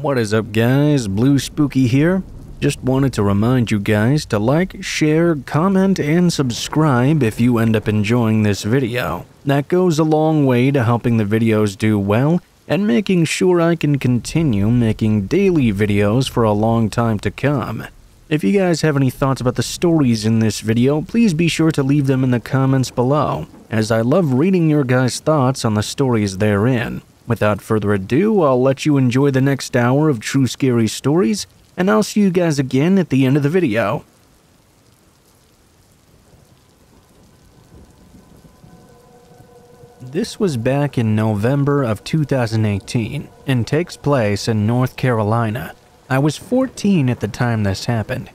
What is up, guys? Blue Spooky here. Just wanted to remind you guys to like, share, comment, and subscribe if you end up enjoying this video. That goes a long way to helping the videos do well and making sure I can continue making daily videos for a long time to come. If you guys have any thoughts about the stories in this video, please be sure to leave them in the comments below, as I love reading your guys' thoughts on the stories therein. Without further ado, I'll let you enjoy the next hour of true scary stories and I'll see you guys again at the end of the video. This was back in November of 2018 and takes place in North Carolina. I was 14 at the time this happened.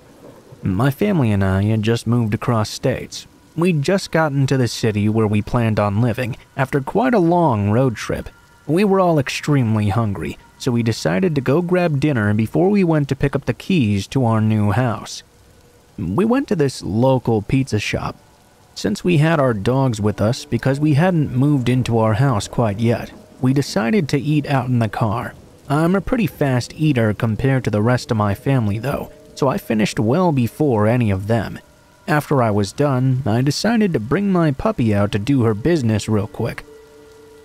My family and I had just moved across states. We'd just gotten to the city where we planned on living after quite a long road trip. We were all extremely hungry, so we decided to go grab dinner before we went to pick up the keys to our new house. We went to this local pizza shop. Since we had our dogs with us because we hadn't moved into our house quite yet, we decided to eat out in the car. I'm a pretty fast eater compared to the rest of my family though, so I finished well before any of them. After I was done, I decided to bring my puppy out to do her business real quick.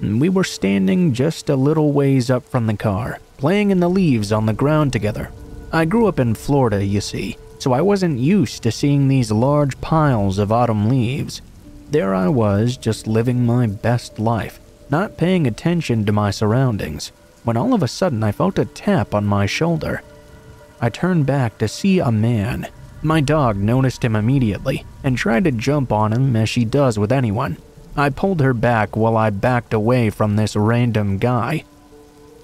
We were standing just a little ways up from the car, playing in the leaves on the ground together. I grew up in Florida, you see, so I wasn't used to seeing these large piles of autumn leaves. There I was, just living my best life, not paying attention to my surroundings, when all of a sudden I felt a tap on my shoulder. I turned back to see a man. My dog noticed him immediately and tried to jump on him as she does with anyone. I pulled her back while I backed away from this random guy.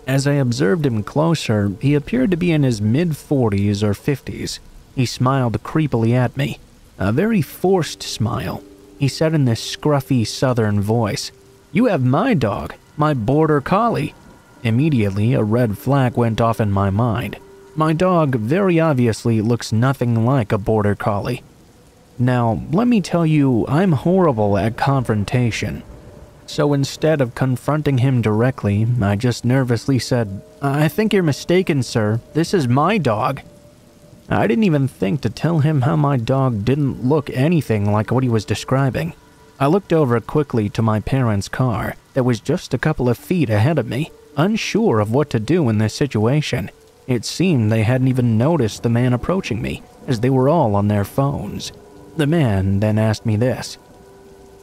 As I observed him closer, he appeared to be in his mid 40s or 50s. He smiled creepily at me, a very forced smile. He said in this scruffy southern voice, You have my dog, my border collie. Immediately, a red flag went off in my mind. My dog very obviously looks nothing like a border collie. Now, let me tell you, I'm horrible at confrontation. So instead of confronting him directly, I just nervously said, I think you're mistaken, sir. This is my dog. I didn't even think to tell him how my dog didn't look anything like what he was describing. I looked over quickly to my parents' car that was just a couple of feet ahead of me, unsure of what to do in this situation. It seemed they hadn't even noticed the man approaching me, as they were all on their phones. The man then asked me this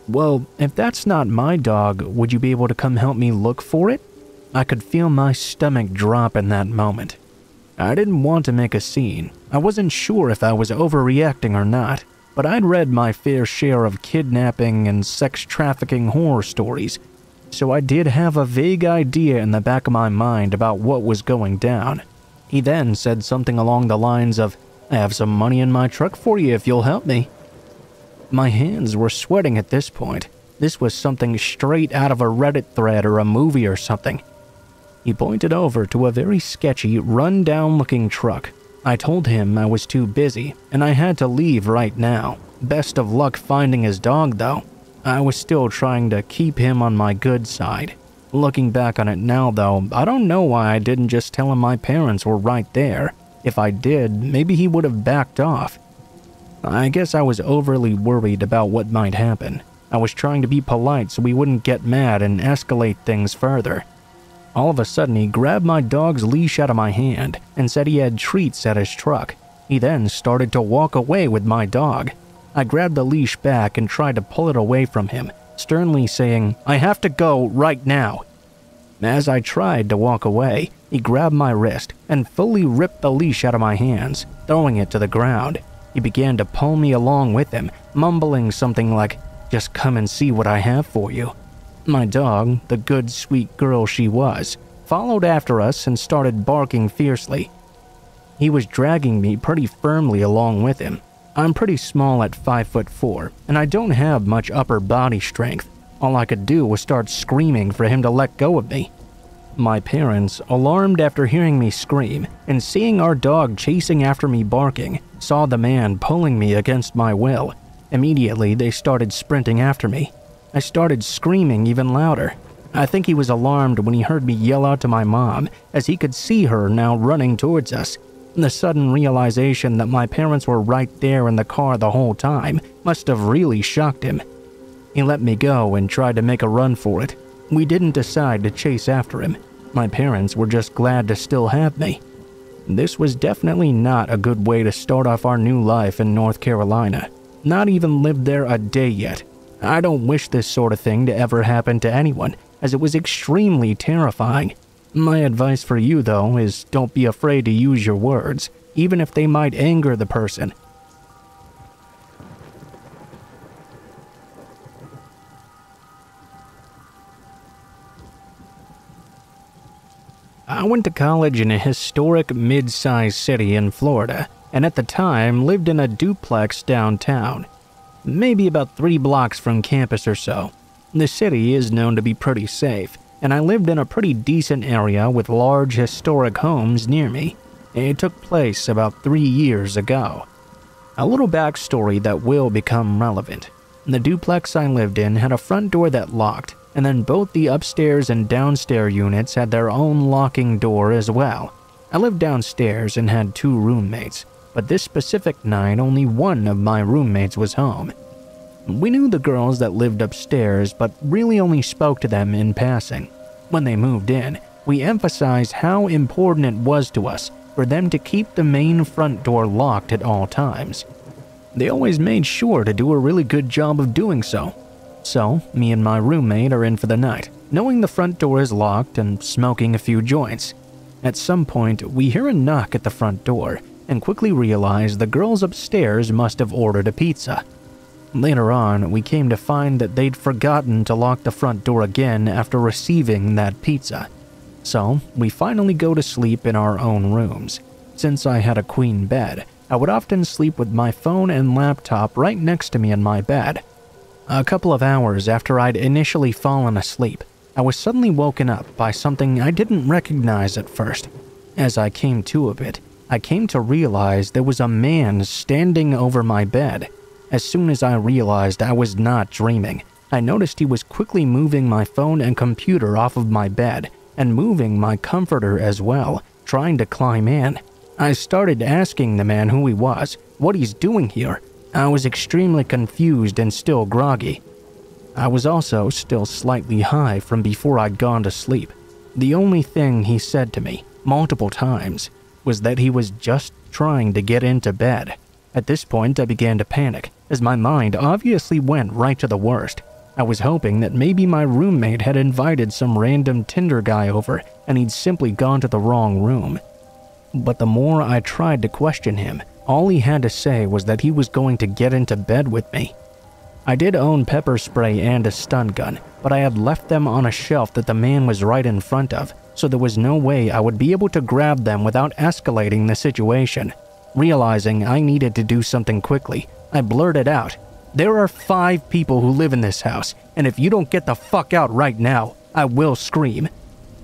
Well, if that's not my dog, would you be able to come help me look for it? I could feel my stomach drop in that moment. I didn't want to make a scene. I wasn't sure if I was overreacting or not, but I'd read my fair share of kidnapping and sex trafficking horror stories, so I did have a vague idea in the back of my mind about what was going down. He then said something along the lines of, I have some money in my truck for you if you'll help me. My hands were sweating at this point. This was something straight out of a Reddit thread or a movie or something. He pointed over to a very sketchy, run down looking truck. I told him I was too busy and I had to leave right now. Best of luck finding his dog, though. I was still trying to keep him on my good side. Looking back on it now, though, I don't know why I didn't just tell him my parents were right there. If I did, maybe he would have backed off. I guess I was overly worried about what might happen. I was trying to be polite so we wouldn't get mad and escalate things further. All of a sudden, he grabbed my dog's leash out of my hand and said he had treats at his truck. He then started to walk away with my dog. I grabbed the leash back and tried to pull it away from him, sternly saying, I have to go right now. As I tried to walk away, he grabbed my wrist and fully ripped the leash out of my hands, throwing it to the ground. He began to pull me along with him, mumbling something like, Just come and see what I have for you. My dog, the good, sweet girl she was, followed after us and started barking fiercely. He was dragging me pretty firmly along with him. I'm pretty small at 5 foot 4, and I don't have much upper body strength. All I could do was start screaming for him to let go of me. My parents, alarmed after hearing me scream and seeing our dog chasing after me barking, saw the man pulling me against my will. Immediately, they started sprinting after me. I started screaming even louder. I think he was alarmed when he heard me yell out to my mom as he could see her now running towards us. The sudden realization that my parents were right there in the car the whole time must have really shocked him. He let me go and tried to make a run for it. We didn't decide to chase after him. My parents were just glad to still have me. This was definitely not a good way to start off our new life in North Carolina. Not even lived there a day yet. I don't wish this sort of thing to ever happen to anyone, as it was extremely terrifying. My advice for you, though, is don't be afraid to use your words, even if they might anger the person. I went to college in a historic mid sized city in Florida, and at the time lived in a duplex downtown, maybe about three blocks from campus or so. The city is known to be pretty safe, and I lived in a pretty decent area with large historic homes near me. It took place about three years ago. A little backstory that will become relevant. The duplex I lived in had a front door that locked, and then both the upstairs and downstairs units had their own locking door as well. I lived downstairs and had two roommates, but this specific night only one of my roommates was home. We knew the girls that lived upstairs, but really only spoke to them in passing. When they moved in, we emphasized how important it was to us for them to keep the main front door locked at all times. They always made sure to do a really good job of doing so. So, me and my roommate are in for the night, knowing the front door is locked and smoking a few joints. At some point, we hear a knock at the front door and quickly realize the girls upstairs must have ordered a pizza. Later on, we came to find that they'd forgotten to lock the front door again after receiving that pizza. So, we finally go to sleep in our own rooms. Since I had a queen bed, I would often sleep with my phone and laptop right next to me in my bed. A couple of hours after I'd initially fallen asleep, I was suddenly woken up by something I didn't recognize at first. As I came to a bit, I came to realize there was a man standing over my bed. As soon as I realized I was not dreaming, I noticed he was quickly moving my phone and computer off of my bed and moving my comforter as well, trying to climb in. I started asking the man who he was, what he's doing here. I was extremely confused and still groggy. I was also still slightly high from before I'd gone to sleep. The only thing he said to me, multiple times, was that he was just trying to get into bed. At this point, I began to panic, as my mind obviously went right to the worst. I was hoping that maybe my roommate had invited some random Tinder guy over and he'd simply gone to the wrong room. But the more I tried to question him, all he had to say was that he was going to get into bed with me. I did own pepper spray and a stun gun, but I had left them on a shelf that the man was right in front of, so there was no way I would be able to grab them without escalating the situation. Realizing I needed to do something quickly, I blurted out, There are five people who live in this house, and if you don't get the fuck out right now, I will scream.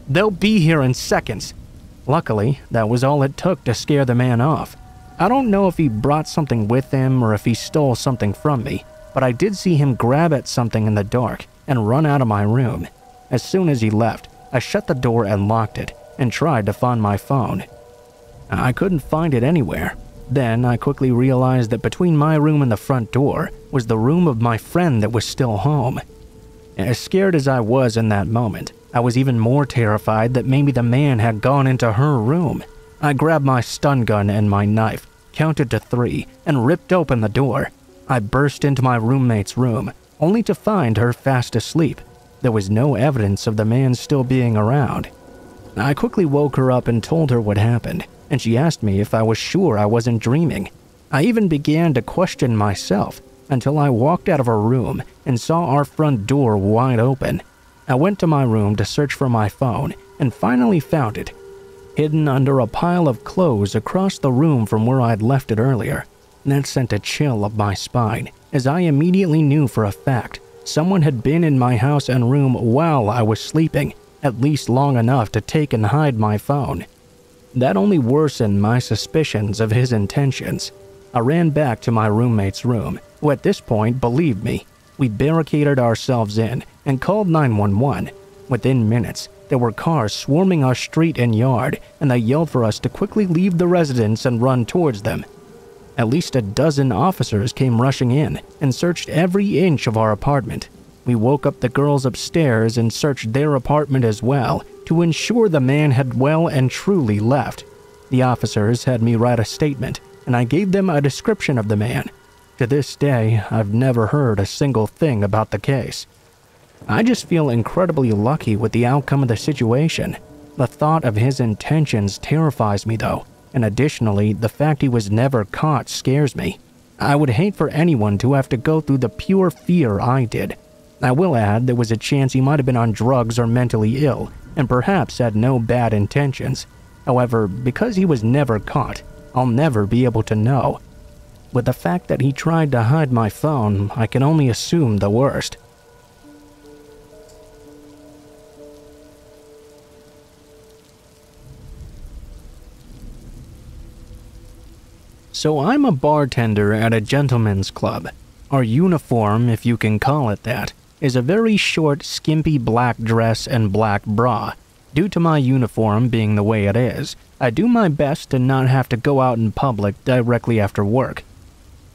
They'll be here in seconds. Luckily, that was all it took to scare the man off. I don't know if he brought something with him or if he stole something from me, but I did see him grab at something in the dark and run out of my room. As soon as he left, I shut the door and locked it and tried to find my phone. I couldn't find it anywhere. Then I quickly realized that between my room and the front door was the room of my friend that was still home. As scared as I was in that moment, I was even more terrified that maybe the man had gone into her room. I grabbed my stun gun and my knife, counted to three, and ripped open the door. I burst into my roommate's room, only to find her fast asleep. There was no evidence of the man still being around. I quickly woke her up and told her what happened, and she asked me if I was sure I wasn't dreaming. I even began to question myself until I walked out of her room and saw our front door wide open. I went to my room to search for my phone and finally found it, hidden under a pile of clothes across the room from where I'd left it earlier. That sent a chill up my spine, as I immediately knew for a fact someone had been in my house and room while I was sleeping, at least long enough to take and hide my phone. That only worsened my suspicions of his intentions. I ran back to my roommate's room, who at this point believed me. We barricaded ourselves in and called 911. Within minutes, there were cars swarming our street and yard, and they yelled for us to quickly leave the residence and run towards them. At least a dozen officers came rushing in and searched every inch of our apartment. We woke up the girls upstairs and searched their apartment as well to ensure the man had well and truly left. The officers had me write a statement, and I gave them a description of the man. To this day, I've never heard a single thing about the case. I just feel incredibly lucky with the outcome of the situation. The thought of his intentions terrifies me, though, and additionally, the fact he was never caught scares me. I would hate for anyone to have to go through the pure fear I did. I will add there was a chance he might have been on drugs or mentally ill, and perhaps had no bad intentions. However, because he was never caught, I'll never be able to know. With the fact that he tried to hide my phone, I can only assume the worst. So I'm a bartender at a gentleman's club. Our uniform, if you can call it that, is a very short, skimpy black dress and black bra. Due to my uniform being the way it is, I do my best to not have to go out in public directly after work.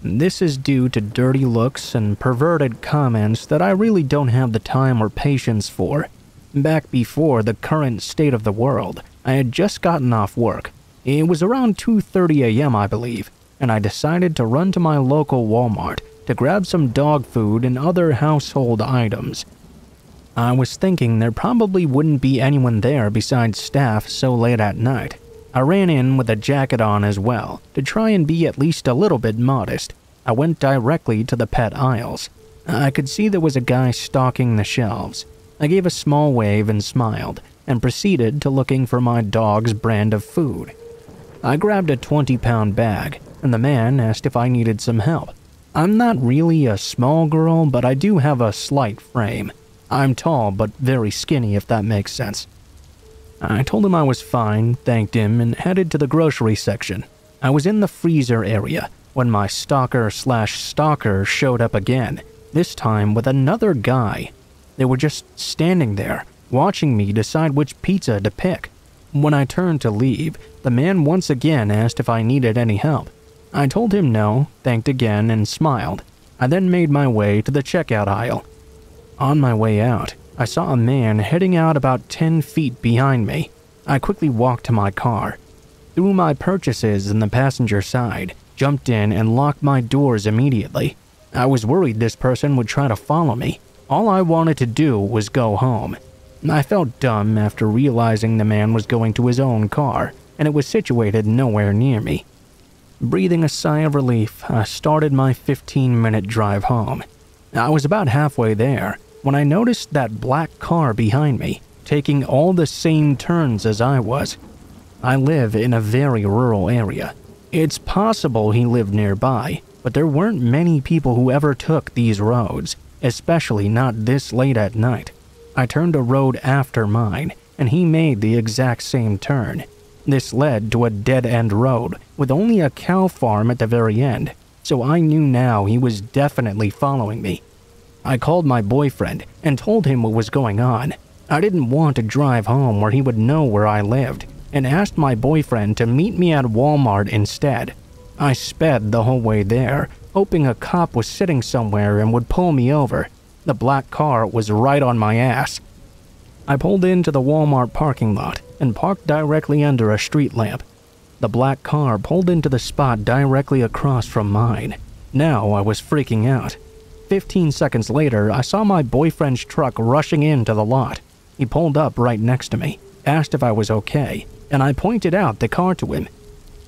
This is due to dirty looks and perverted comments that I really don't have the time or patience for. Back before the current state of the world, I had just gotten off work it was around 2:30 a.m., I believe, and I decided to run to my local Walmart to grab some dog food and other household items. I was thinking there probably wouldn't be anyone there besides staff so late at night. I ran in with a jacket on as well to try and be at least a little bit modest. I went directly to the pet aisles. I could see there was a guy stocking the shelves. I gave a small wave and smiled, and proceeded to looking for my dog's brand of food. I grabbed a 20 pound bag, and the man asked if I needed some help. I'm not really a small girl, but I do have a slight frame. I'm tall, but very skinny, if that makes sense. I told him I was fine, thanked him, and headed to the grocery section. I was in the freezer area when my stalker slash stalker showed up again, this time with another guy. They were just standing there, watching me decide which pizza to pick. When I turned to leave, the man once again asked if I needed any help. I told him no, thanked again, and smiled. I then made my way to the checkout aisle. On my way out, I saw a man heading out about 10 feet behind me. I quickly walked to my car, threw my purchases in the passenger side, jumped in, and locked my doors immediately. I was worried this person would try to follow me. All I wanted to do was go home. I felt dumb after realizing the man was going to his own car, and it was situated nowhere near me. Breathing a sigh of relief, I started my 15 minute drive home. I was about halfway there when I noticed that black car behind me, taking all the same turns as I was. I live in a very rural area. It's possible he lived nearby, but there weren't many people who ever took these roads, especially not this late at night. I turned a road after mine, and he made the exact same turn. This led to a dead end road with only a cow farm at the very end, so I knew now he was definitely following me. I called my boyfriend and told him what was going on. I didn't want to drive home where he would know where I lived, and asked my boyfriend to meet me at Walmart instead. I sped the whole way there, hoping a cop was sitting somewhere and would pull me over, the black car was right on my ass. I pulled into the Walmart parking lot and parked directly under a street lamp. The black car pulled into the spot directly across from mine. Now I was freaking out. 15 seconds later, I saw my boyfriend's truck rushing into the lot. He pulled up right next to me, asked if I was okay, and I pointed out the car to him.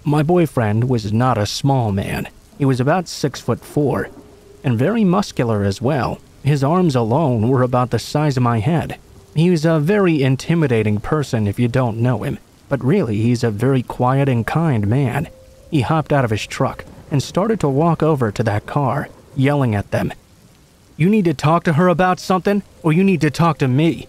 My boyfriend was not a small man. He was about 6 foot 4 and very muscular as well. His arms alone were about the size of my head. He's a very intimidating person if you don't know him, but really he's a very quiet and kind man. He hopped out of his truck and started to walk over to that car, yelling at them. You need to talk to her about something, or you need to talk to me.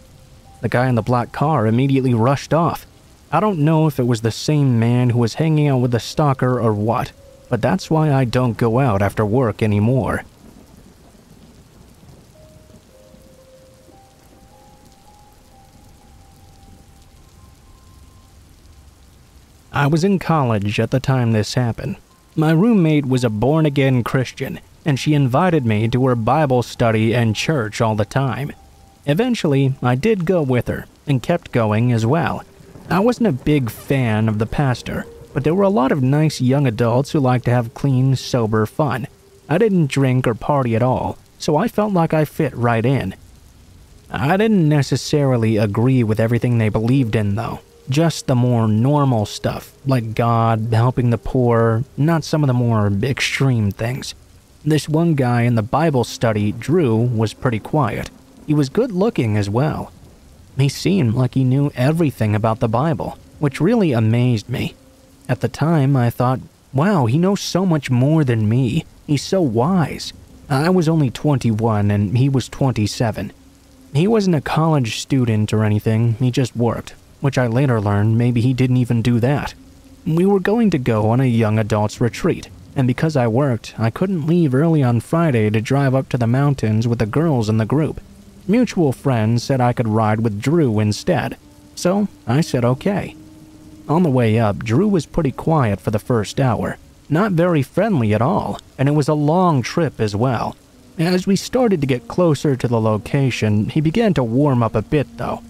The guy in the black car immediately rushed off. I don't know if it was the same man who was hanging out with the stalker or what, but that's why I don't go out after work anymore. I was in college at the time this happened. My roommate was a born again Christian, and she invited me to her Bible study and church all the time. Eventually, I did go with her and kept going as well. I wasn't a big fan of the pastor, but there were a lot of nice young adults who liked to have clean, sober fun. I didn't drink or party at all, so I felt like I fit right in. I didn't necessarily agree with everything they believed in, though. Just the more normal stuff, like God, helping the poor, not some of the more extreme things. This one guy in the Bible study, Drew, was pretty quiet. He was good looking as well. He seemed like he knew everything about the Bible, which really amazed me. At the time, I thought, wow, he knows so much more than me. He's so wise. I was only 21 and he was 27. He wasn't a college student or anything, he just worked, which I later learned maybe he didn't even do that. We were going to go on a young adults retreat, and because I worked, I couldn't leave early on Friday to drive up to the mountains with the girls in the group. Mutual friends said I could ride with Drew instead, so I said okay. On the way up, Drew was pretty quiet for the first hour, not very friendly at all, and it was a long trip as well. As we started to get closer to the location, he began to warm up a bit though.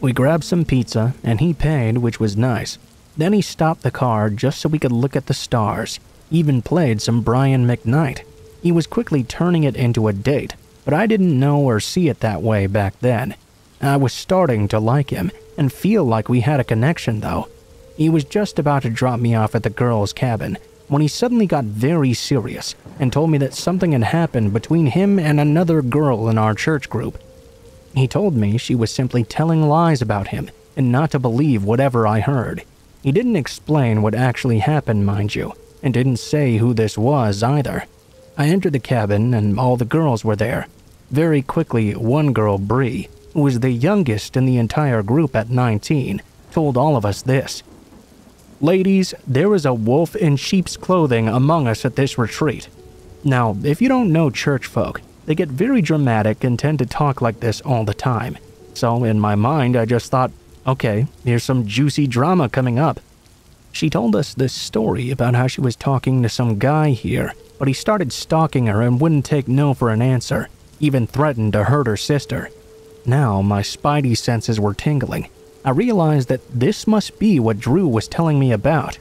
We grabbed some pizza, and he paid, which was nice. Then he stopped the car just so we could look at the stars, even played some Brian McKnight. He was quickly turning it into a date, but I didn't know or see it that way back then. I was starting to like him and feel like we had a connection though. He was just about to drop me off at the girls' cabin when he suddenly got very serious and told me that something had happened between him and another girl in our church group. He told me she was simply telling lies about him and not to believe whatever I heard. He didn't explain what actually happened, mind you, and didn't say who this was either. I entered the cabin and all the girls were there. Very quickly, one girl, Bree, who was the youngest in the entire group at 19, told all of us this. Ladies, there is a wolf in sheep's clothing among us at this retreat. Now, if you don't know church folk, they get very dramatic and tend to talk like this all the time. So, in my mind, I just thought, okay, here's some juicy drama coming up. She told us this story about how she was talking to some guy here, but he started stalking her and wouldn't take no for an answer, even threatened to hurt her sister. Now, my spidey senses were tingling, I realized that this must be what Drew was telling me about.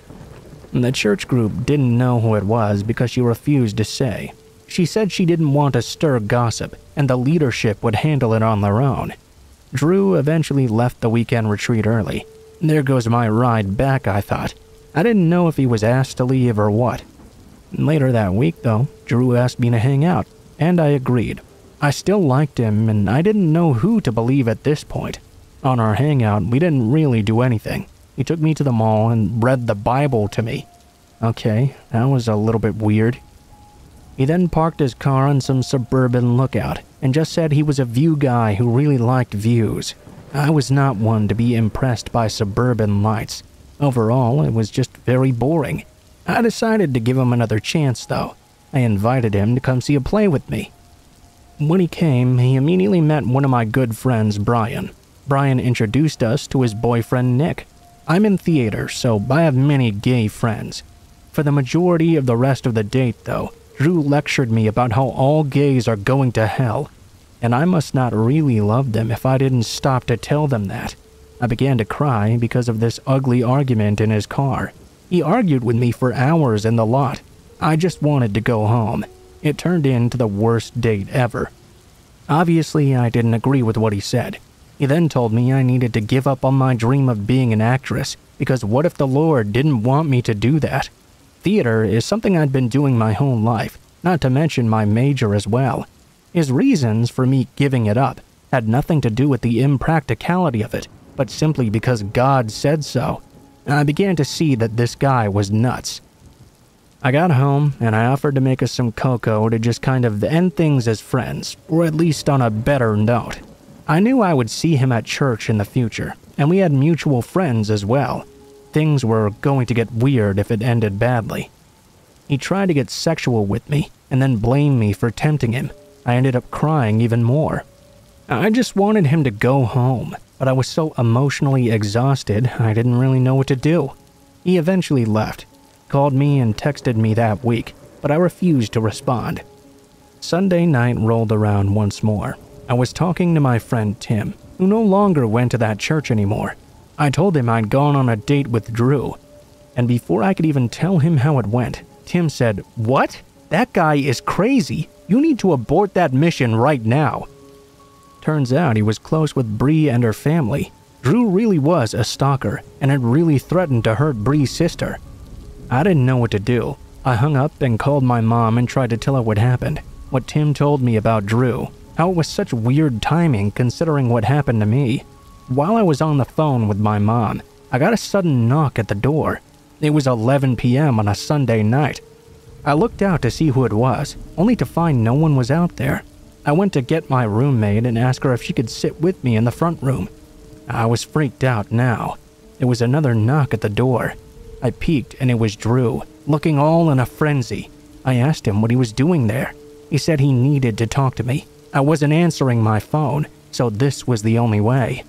The church group didn't know who it was because she refused to say. She said she didn't want to stir gossip and the leadership would handle it on their own. Drew eventually left the weekend retreat early. There goes my ride back, I thought. I didn't know if he was asked to leave or what. Later that week, though, Drew asked me to hang out, and I agreed. I still liked him, and I didn't know who to believe at this point. On our hangout, we didn't really do anything. He took me to the mall and read the Bible to me. Okay, that was a little bit weird. He then parked his car on some suburban lookout and just said he was a view guy who really liked views. I was not one to be impressed by suburban lights. Overall, it was just very boring. I decided to give him another chance, though. I invited him to come see a play with me. When he came, he immediately met one of my good friends, Brian. Brian introduced us to his boyfriend Nick. I'm in theater, so I have many gay friends. For the majority of the rest of the date, though, Drew lectured me about how all gays are going to hell, and I must not really love them if I didn't stop to tell them that. I began to cry because of this ugly argument in his car. He argued with me for hours in the lot. I just wanted to go home. It turned into the worst date ever. Obviously, I didn't agree with what he said. He then told me I needed to give up on my dream of being an actress, because what if the Lord didn't want me to do that? Theater is something I'd been doing my whole life, not to mention my major as well. His reasons for me giving it up had nothing to do with the impracticality of it, but simply because God said so. I began to see that this guy was nuts. I got home and I offered to make us some cocoa to just kind of end things as friends, or at least on a better note. I knew I would see him at church in the future, and we had mutual friends as well. Things were going to get weird if it ended badly. He tried to get sexual with me and then blamed me for tempting him. I ended up crying even more. I just wanted him to go home, but I was so emotionally exhausted I didn't really know what to do. He eventually left, called me and texted me that week, but I refused to respond. Sunday night rolled around once more. I was talking to my friend Tim, who no longer went to that church anymore. I told him I'd gone on a date with Drew, and before I could even tell him how it went, Tim said, What? That guy is crazy. You need to abort that mission right now. Turns out he was close with Bree and her family. Drew really was a stalker and had really threatened to hurt Bree's sister. I didn't know what to do. I hung up and called my mom and tried to tell her what happened, what Tim told me about Drew, how it was such weird timing considering what happened to me. While I was on the phone with my mom, I got a sudden knock at the door. It was 11 p.m. on a Sunday night. I looked out to see who it was, only to find no one was out there. I went to get my roommate and ask her if she could sit with me in the front room. I was freaked out now. There was another knock at the door. I peeked and it was Drew, looking all in a frenzy. I asked him what he was doing there. He said he needed to talk to me. I wasn't answering my phone, so this was the only way.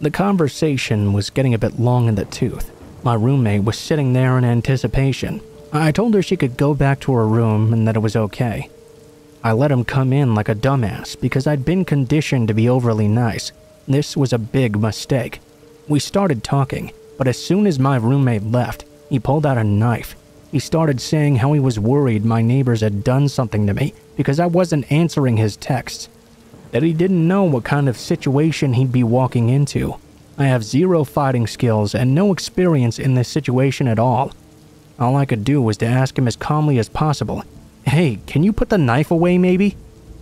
The conversation was getting a bit long in the tooth. My roommate was sitting there in anticipation. I told her she could go back to her room and that it was okay. I let him come in like a dumbass because I'd been conditioned to be overly nice. This was a big mistake. We started talking, but as soon as my roommate left, he pulled out a knife. He started saying how he was worried my neighbors had done something to me because I wasn't answering his texts. That he didn't know what kind of situation he'd be walking into. I have zero fighting skills and no experience in this situation at all. All I could do was to ask him as calmly as possible, Hey, can you put the knife away maybe?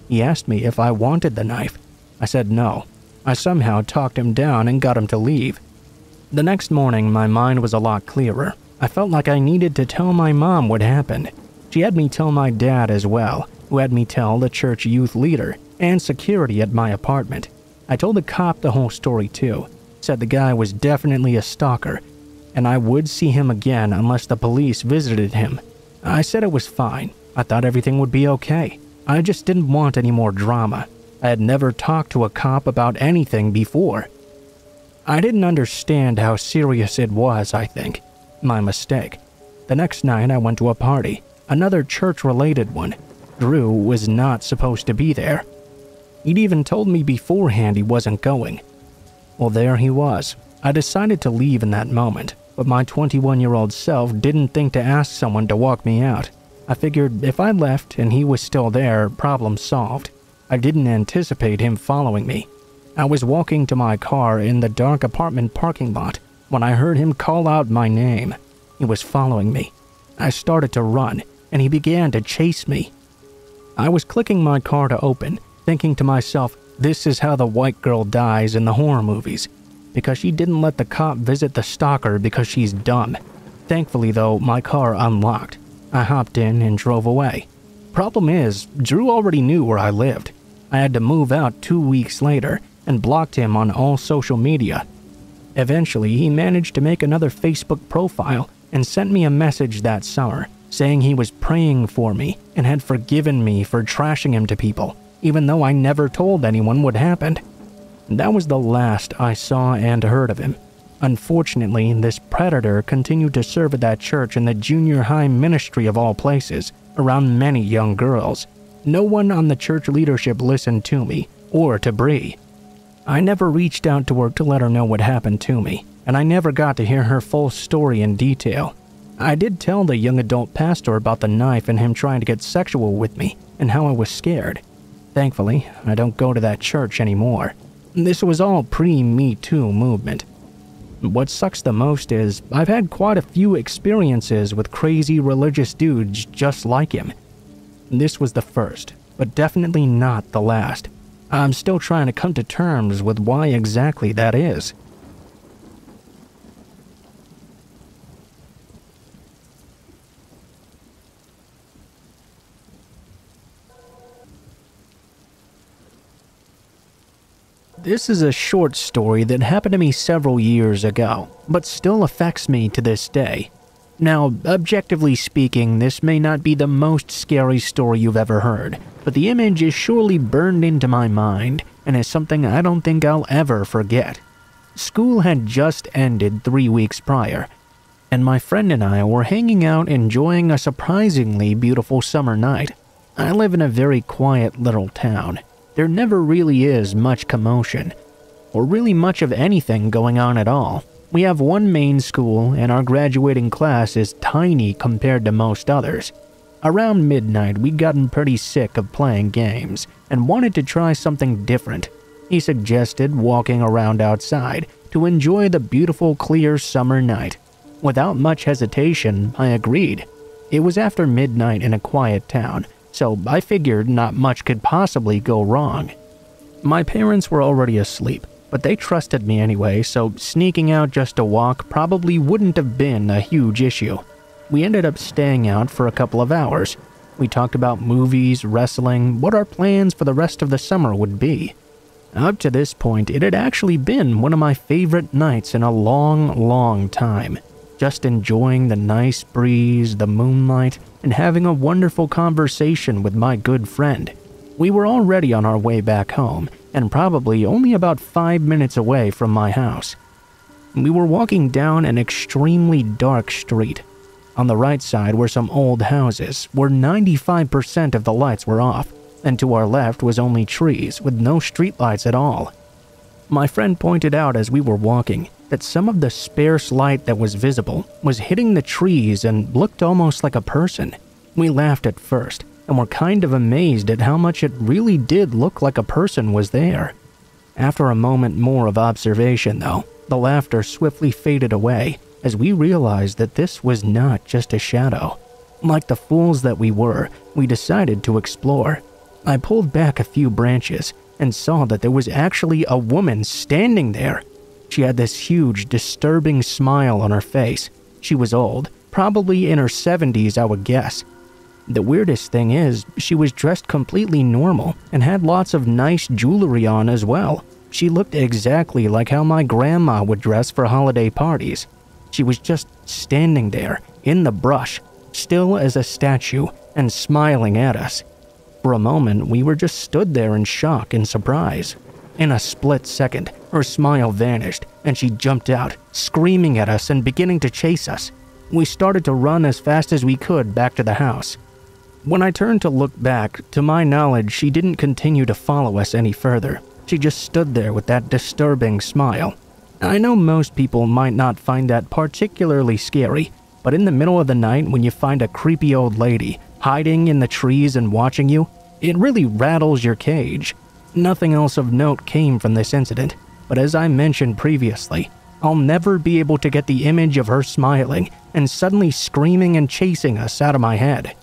He asked me if I wanted the knife. I said no. I somehow talked him down and got him to leave. The next morning, my mind was a lot clearer. I felt like I needed to tell my mom what happened. She had me tell my dad as well, who had me tell the church youth leader and security at my apartment. I told the cop the whole story too, said the guy was definitely a stalker, and I would see him again unless the police visited him. I said it was fine. I thought everything would be okay. I just didn't want any more drama. I had never talked to a cop about anything before. I didn't understand how serious it was, I think. My mistake. The next night, I went to a party, another church related one. Drew was not supposed to be there. He'd even told me beforehand he wasn't going, well, there he was. I decided to leave in that moment, but my 21 year old self didn't think to ask someone to walk me out. I figured if I left and he was still there, problem solved. I didn't anticipate him following me. I was walking to my car in the dark apartment parking lot when I heard him call out my name. He was following me. I started to run, and he began to chase me. I was clicking my car to open, thinking to myself, this is how the white girl dies in the horror movies, because she didn't let the cop visit the stalker because she's dumb. Thankfully, though, my car unlocked. I hopped in and drove away. Problem is, Drew already knew where I lived. I had to move out two weeks later and blocked him on all social media. Eventually, he managed to make another Facebook profile and sent me a message that summer saying he was praying for me and had forgiven me for trashing him to people even though I never told anyone what happened. That was the last I saw and heard of him. Unfortunately, this predator continued to serve at that church in the junior high ministry of all places, around many young girls. No one on the church leadership listened to me, or to Bree. I never reached out to her to let her know what happened to me, and I never got to hear her full story in detail. I did tell the young adult pastor about the knife and him trying to get sexual with me, and how I was scared. Thankfully, I don't go to that church anymore. This was all pre Me Too movement. What sucks the most is I've had quite a few experiences with crazy religious dudes just like him. This was the first, but definitely not the last. I'm still trying to come to terms with why exactly that is. This is a short story that happened to me several years ago, but still affects me to this day. Now, objectively speaking, this may not be the most scary story you've ever heard, but the image is surely burned into my mind and is something I don't think I'll ever forget. School had just ended three weeks prior. and my friend and I were hanging out enjoying a surprisingly beautiful summer night. I live in a very quiet little town. There never really is much commotion, or really much of anything going on at all. We have one main school, and our graduating class is tiny compared to most others. Around midnight, we'd gotten pretty sick of playing games and wanted to try something different. He suggested walking around outside to enjoy the beautiful, clear summer night. Without much hesitation, I agreed. It was after midnight in a quiet town, so I figured not much could possibly go wrong. My parents were already asleep, but they trusted me anyway, so sneaking out just to walk probably wouldn't have been a huge issue. We ended up staying out for a couple of hours. We talked about movies, wrestling, what our plans for the rest of the summer would be. Up to this point, it had actually been one of my favorite nights in a long, long time. Just enjoying the nice breeze, the moonlight, and having a wonderful conversation with my good friend. We were already on our way back home, and probably only about five minutes away from my house. We were walking down an extremely dark street. On the right side were some old houses where 95% of the lights were off, and to our left was only trees with no streetlights at all. My friend pointed out as we were walking that some of the sparse light that was visible was hitting the trees and looked almost like a person. We laughed at first and were kind of amazed at how much it really did look like a person was there. After a moment more of observation, though, the laughter swiftly faded away as we realized that this was not just a shadow. Like the fools that we were, we decided to explore. I pulled back a few branches and saw that there was actually a woman standing there. She had this huge, disturbing smile on her face. She was old, probably in her 70s, I would guess. The weirdest thing is, she was dressed completely normal and had lots of nice jewelry on as well. She looked exactly like how my grandma would dress for holiday parties. She was just standing there, in the brush, still as a statue, and smiling at us. For a moment, we were just stood there in shock and surprise. In a split second, her smile vanished, and she jumped out, screaming at us and beginning to chase us. We started to run as fast as we could back to the house. When I turned to look back, to my knowledge, she didn't continue to follow us any further. She just stood there with that disturbing smile, I know most people might not find that particularly scary, but in the middle of the night when you find a creepy old lady hiding in the trees and watching you, it really rattles your cage. Nothing else of note came from this incident, but as I mentioned previously, I'll never be able to get the image of her smiling and suddenly screaming and chasing us out of my head.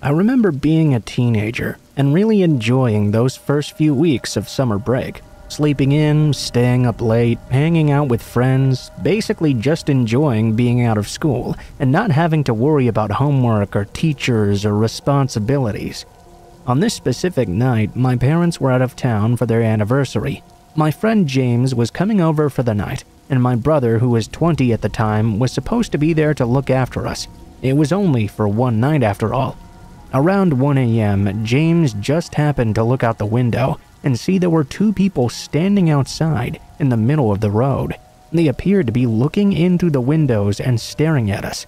I remember being a teenager and really enjoying those first few weeks of summer break. Sleeping in, staying up late, hanging out with friends, basically just enjoying being out of school and not having to worry about homework or teachers or responsibilities. On this specific night, my parents were out of town for their anniversary. My friend James was coming over for the night, and my brother, who was 20 at the time, was supposed to be there to look after us. It was only for one night after all. Around 1 a.m., James just happened to look out the window and see there were two people standing outside in the middle of the road. They appeared to be looking into the windows and staring at us.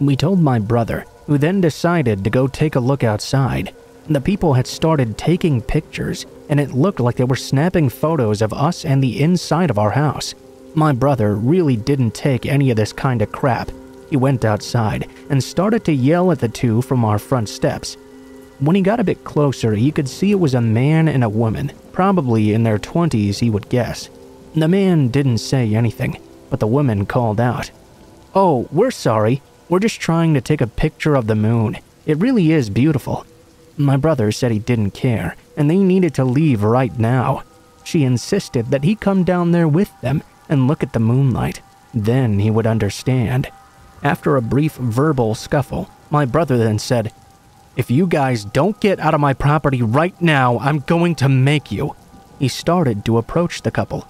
We told my brother, who then decided to go take a look outside. The people had started taking pictures, and it looked like they were snapping photos of us and the inside of our house. My brother really didn't take any of this kind of crap he went outside and started to yell at the two from our front steps. When he got a bit closer, he could see it was a man and a woman, probably in their 20s, he would guess. The man didn't say anything, but the woman called out, Oh, we're sorry. We're just trying to take a picture of the moon. It really is beautiful. My brother said he didn't care, and they needed to leave right now. She insisted that he come down there with them and look at the moonlight. Then he would understand. After a brief verbal scuffle, my brother then said, If you guys don't get out of my property right now, I'm going to make you. He started to approach the couple.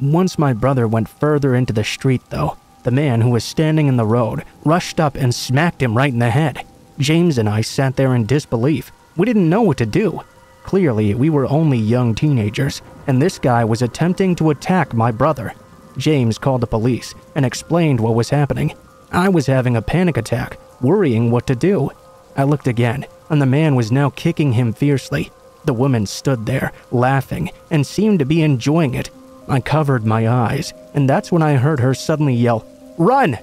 Once my brother went further into the street, though, the man who was standing in the road rushed up and smacked him right in the head. James and I sat there in disbelief, We didn't know what to do. Clearly, we were only young teenagers, and this guy was attempting to attack my brother. James called the police and explained what was happening. I was having a panic attack, worrying what to do. I looked again, and the man was now kicking him fiercely. The woman stood there, laughing, and seemed to be enjoying it. I covered my eyes, and that's when I heard her suddenly yell, Run!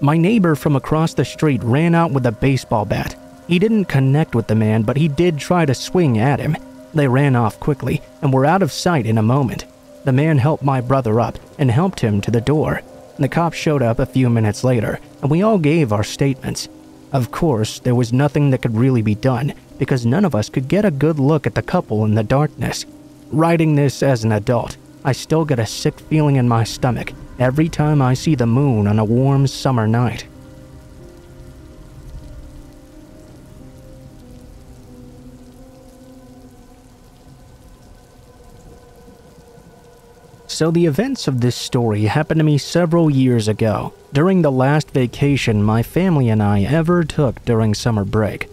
My neighbor from across the street ran out with a baseball bat. He didn't connect with the man, but he did try to swing at him. They ran off quickly and were out of sight in a moment. The man helped my brother up and helped him to the door. The cops showed up a few minutes later, and we all gave our statements. Of course, there was nothing that could really be done because none of us could get a good look at the couple in the darkness. Writing this as an adult, I still get a sick feeling in my stomach every time I see the moon on a warm summer night. So, the events of this story happened to me several years ago, during the last vacation my family and I ever took during summer break.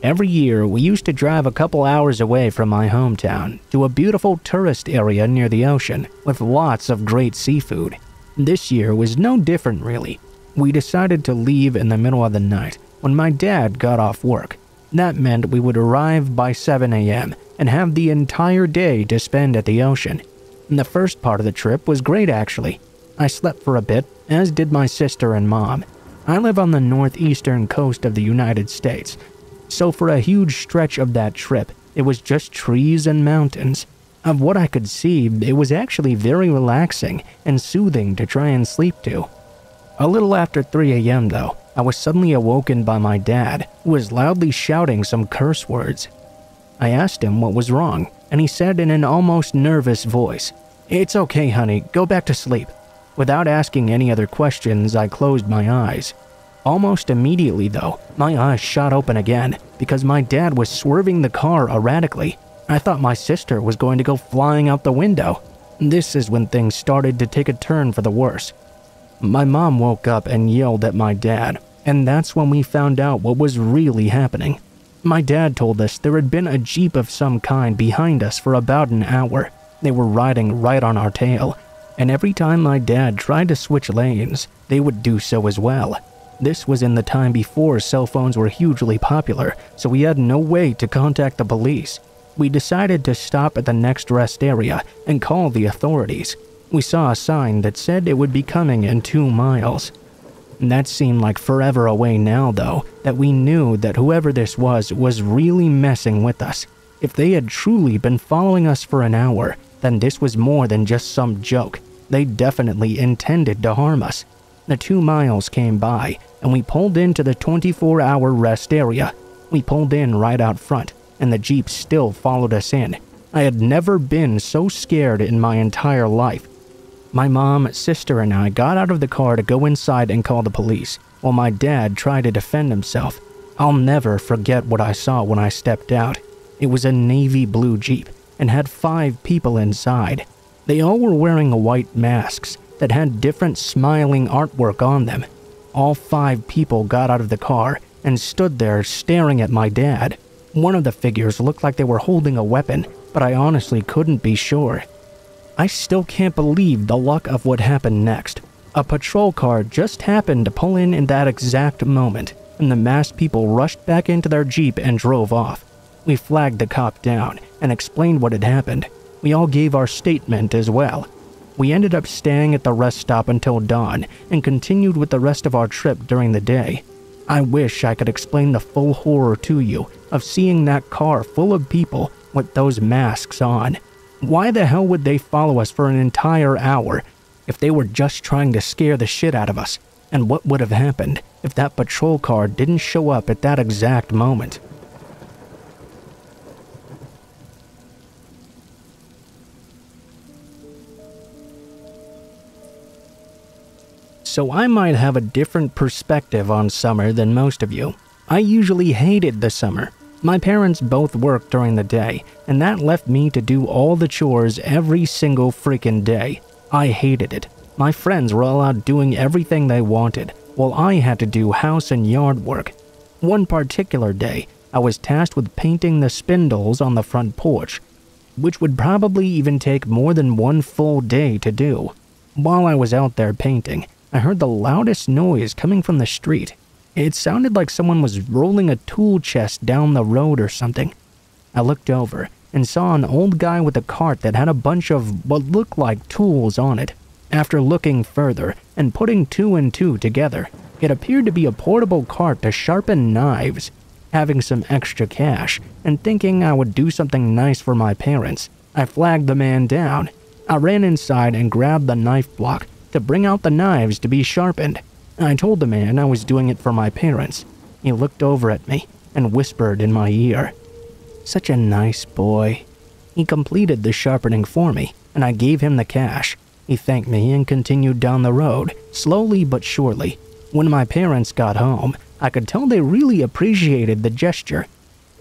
Every year, we used to drive a couple hours away from my hometown to a beautiful tourist area near the ocean with lots of great seafood. This year was no different, really. We decided to leave in the middle of the night when my dad got off work. That meant we would arrive by 7 a.m. and have the entire day to spend at the ocean. The first part of the trip was great, actually. I slept for a bit, as did my sister and mom. I live on the northeastern coast of the United States, so for a huge stretch of that trip, it was just trees and mountains. Of what I could see, it was actually very relaxing and soothing to try and sleep to. A little after 3 a.m., though, I was suddenly awoken by my dad, who was loudly shouting some curse words. I asked him what was wrong, and he said in an almost nervous voice, It's okay, honey, go back to sleep. Without asking any other questions, I closed my eyes. Almost immediately, though, my eyes shot open again because my dad was swerving the car erratically. I thought my sister was going to go flying out the window. This is when things started to take a turn for the worse. My mom woke up and yelled at my dad, and that's when we found out what was really happening. My dad told us there had been a Jeep of some kind behind us for about an hour. They were riding right on our tail, and every time my dad tried to switch lanes, they would do so as well. This was in the time before cell phones were hugely popular, so we had no way to contact the police we decided to stop at the next rest area and call the authorities. We saw a sign that said it would be coming in two miles. That seemed like forever away now, though, that we knew that whoever this was was really messing with us. If they had truly been following us for an hour, then this was more than just some joke. They definitely intended to harm us. The two miles came by, and we pulled into the 24 hour rest area. We pulled in right out front, and the Jeep still followed us in. I had never been so scared in my entire life. My mom, sister, and I got out of the car to go inside and call the police, while my dad tried to defend himself. I'll never forget what I saw when I stepped out. It was a navy blue Jeep and had five people inside. They all were wearing white masks that had different smiling artwork on them. All five people got out of the car and stood there staring at my dad. One of the figures looked like they were holding a weapon, but I honestly couldn't be sure. I still can't believe the luck of what happened next. A patrol car just happened to pull in in that exact moment, and the masked people rushed back into their Jeep and drove off. We flagged the cop down and explained what had happened. We all gave our statement as well. We ended up staying at the rest stop until dawn and continued with the rest of our trip during the day. I wish I could explain the full horror to you of seeing that car full of people with those masks on. Why the hell would they follow us for an entire hour if they were just trying to scare the shit out of us? And what would have happened if that patrol car didn't show up at that exact moment? so I might have a different perspective on summer than most of you. I usually hated the summer. My parents both worked during the day, and that left me to do all the chores every single freaking day. I hated it. My friends were all out doing everything they wanted, while I had to do house and yard work. One particular day, I was tasked with painting the spindles on the front porch, which would probably even take more than one full day to do. While I was out there painting, I heard the loudest noise coming from the street. It sounded like someone was rolling a tool chest down the road or something. I looked over and saw an old guy with a cart that had a bunch of what looked like tools on it. After looking further and putting two and two together, it appeared to be a portable cart to sharpen knives. Having some extra cash and thinking I would do something nice for my parents, I flagged the man down. I ran inside and grabbed the knife block to bring out the knives to be sharpened. I told the man I was doing it for my parents. He looked over at me and whispered in my ear, Such a nice boy. He completed the sharpening for me, and I gave him the cash. He thanked me and continued down the road, slowly but surely. When my parents got home, I could tell they really appreciated the gesture.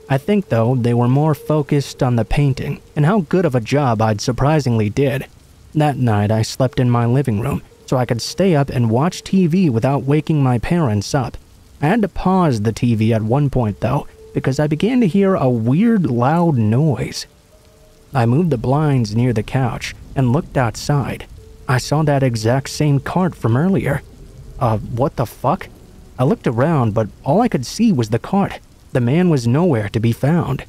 I think, though, they were more focused on the painting and how good of a job I'd surprisingly did. That night, I slept in my living room so I could stay up and watch TV without waking my parents up. I had to pause the TV at one point, though, because I began to hear a weird, loud noise. I moved the blinds near the couch and looked outside. I saw that exact same cart from earlier. Uh, what the fuck? I looked around, but all I could see was the cart. The man was nowhere to be found.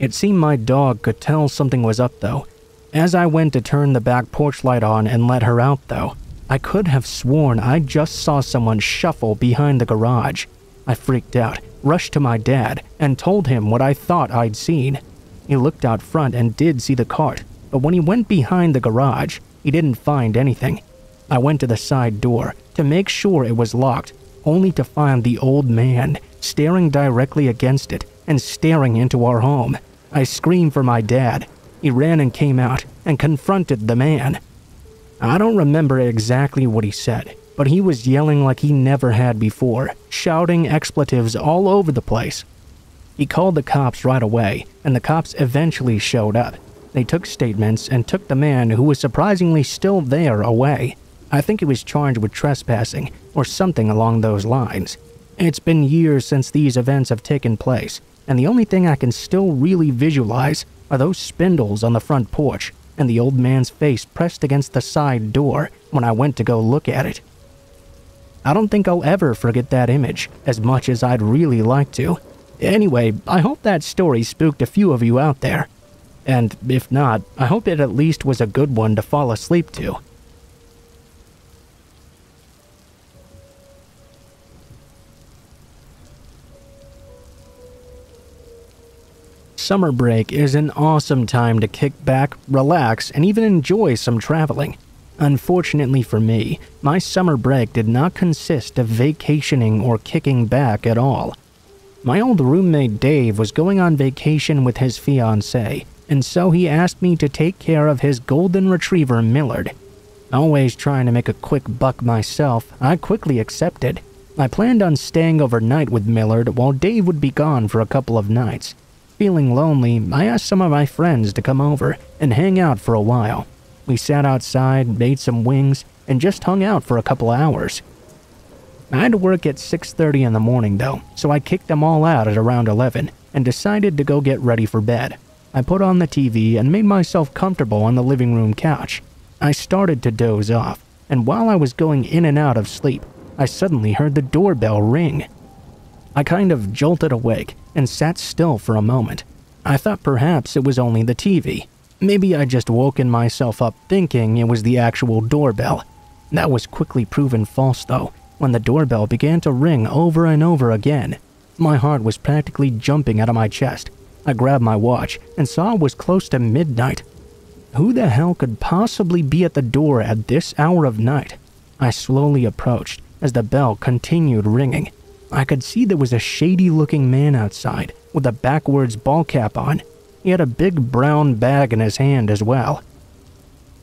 It seemed my dog could tell something was up, though. As I went to turn the back porch light on and let her out, though, I could have sworn I just saw someone shuffle behind the garage. I freaked out, rushed to my dad, and told him what I thought I'd seen. He looked out front and did see the cart, but when he went behind the garage, he didn't find anything. I went to the side door to make sure it was locked, only to find the old man staring directly against it and staring into our home. I screamed for my dad. He ran and came out and confronted the man. I don't remember exactly what he said, but he was yelling like he never had before, shouting expletives all over the place. He called the cops right away, and the cops eventually showed up. They took statements and took the man who was surprisingly still there away. I think he was charged with trespassing or something along those lines. It's been years since these events have taken place, and the only thing I can still really visualize are those spindles on the front porch and the old man's face pressed against the side door when I went to go look at it. I don't think I'll ever forget that image, as much as I'd really like to. Anyway, I hope that story spooked a few of you out there. And if not, I hope it at least was a good one to fall asleep to. Summer break is an awesome time to kick back, relax, and even enjoy some traveling. Unfortunately for me, my summer break did not consist of vacationing or kicking back at all. My old roommate Dave was going on vacation with his fiancée, and so he asked me to take care of his golden retriever Millard. Always trying to make a quick buck myself, I quickly accepted. I planned on staying overnight with Millard while Dave would be gone for a couple of nights. Feeling lonely, I asked some of my friends to come over and hang out for a while. We sat outside, ate some wings, and just hung out for a couple hours. I had to work at 6:30 in the morning though, so I kicked them all out at around 11 and decided to go get ready for bed. I put on the TV and made myself comfortable on the living room couch. I started to doze off, and while I was going in and out of sleep, I suddenly heard the doorbell ring. I kind of jolted awake and sat still for a moment. I thought perhaps it was only the TV. Maybe I just woken myself up thinking it was the actual doorbell. That was quickly proven false though, when the doorbell began to ring over and over again. My heart was practically jumping out of my chest. I grabbed my watch and saw it was close to midnight. Who the hell could possibly be at the door at this hour of night? I slowly approached as the bell continued ringing. I could see there was a shady looking man outside with a backwards ball cap on. He had a big brown bag in his hand as well.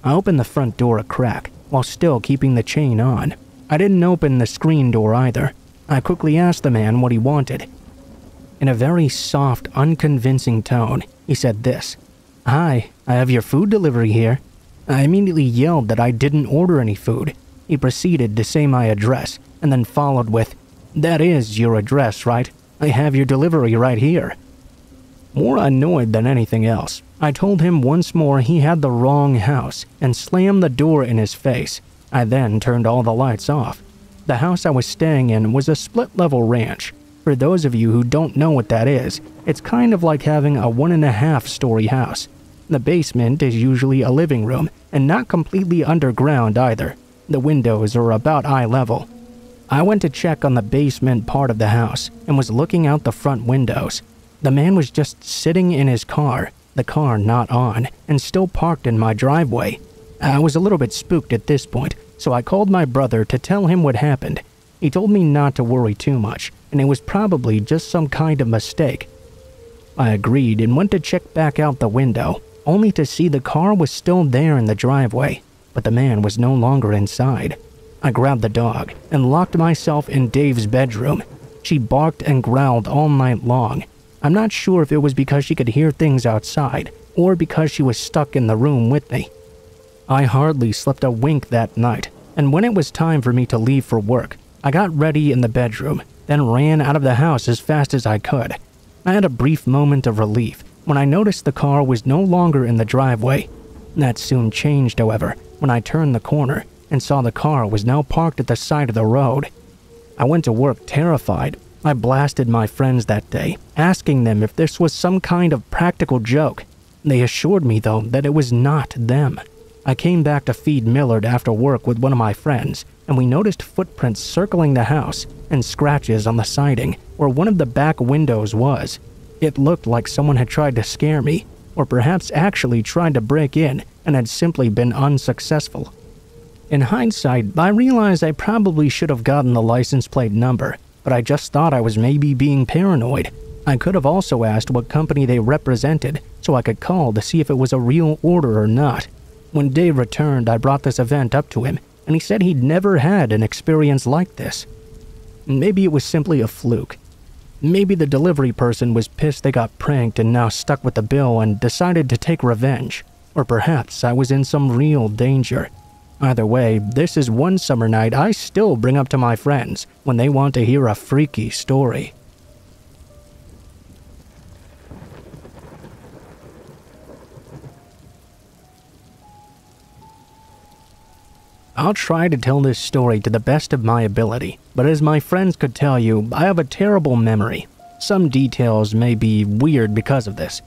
I opened the front door a crack while still keeping the chain on. I didn't open the screen door either. I quickly asked the man what he wanted. In a very soft, unconvincing tone, he said this Hi, I have your food delivery here. I immediately yelled that I didn't order any food. He proceeded to say my address and then followed with, That is your address, right? I have your delivery right here. More annoyed than anything else, I told him once more he had the wrong house and slammed the door in his face. I then turned all the lights off. The house I was staying in was a split level ranch. For those of you who don't know what that is, it's kind of like having a one and a half story house. The basement is usually a living room and not completely underground either. The windows are about eye level. I went to check on the basement part of the house and was looking out the front windows. The man was just sitting in his car, the car not on, and still parked in my driveway. I was a little bit spooked at this point, so I called my brother to tell him what happened. He told me not to worry too much, and it was probably just some kind of mistake. I agreed and went to check back out the window, only to see the car was still there in the driveway, but the man was no longer inside. I grabbed the dog and locked myself in Dave's bedroom. She barked and growled all night long. I'm not sure if it was because she could hear things outside or because she was stuck in the room with me. I hardly slept a wink that night, and when it was time for me to leave for work, I got ready in the bedroom, then ran out of the house as fast as I could. I had a brief moment of relief when I noticed the car was no longer in the driveway. That soon changed, however, when I turned the corner and saw the car was now parked at the side of the road. I went to work terrified. I blasted my friends that day, asking them if this was some kind of practical joke. They assured me, though, that it was not them. I came back to feed Millard after work with one of my friends, and we noticed footprints circling the house and scratches on the siding where one of the back windows was. It looked like someone had tried to scare me, or perhaps actually tried to break in and had simply been unsuccessful. In hindsight, I realized I probably should have gotten the license plate number, but I just thought I was maybe being paranoid. I could have also asked what company they represented so I could call to see if it was a real order or not. When Dave returned, I brought this event up to him, and he said he'd never had an experience like this. Maybe it was simply a fluke. Maybe the delivery person was pissed they got pranked and now stuck with the bill and decided to take revenge. Or perhaps I was in some real danger. Either way, this is one summer night I still bring up to my friends when they want to hear a freaky story. I'll try to tell this story to the best of my ability, but as my friends could tell you, I have a terrible memory. Some details may be weird because of this.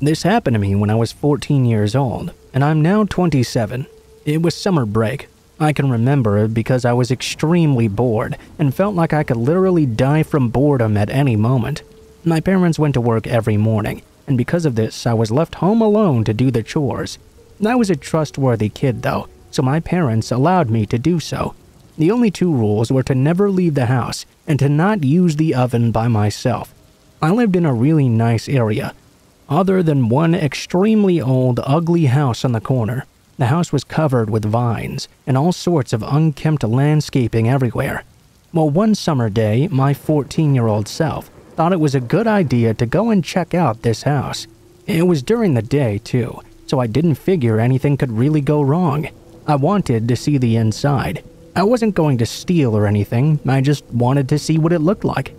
This happened to me when I was 14 years old, and I'm now 27, it was summer break. I can remember it because I was extremely bored and felt like I could literally die from boredom at any moment. My parents went to work every morning, and because of this, I was left home alone to do the chores. I was a trustworthy kid, though, so my parents allowed me to do so. The only two rules were to never leave the house and to not use the oven by myself. I lived in a really nice area, other than one extremely old, ugly house on the corner. The house was covered with vines and all sorts of unkempt landscaping everywhere. Well, one summer day, my 14 year old self thought it was a good idea to go and check out this house. It was during the day, too, so I didn't figure anything could really go wrong. I wanted to see the inside. I wasn't going to steal or anything, I just wanted to see what it looked like.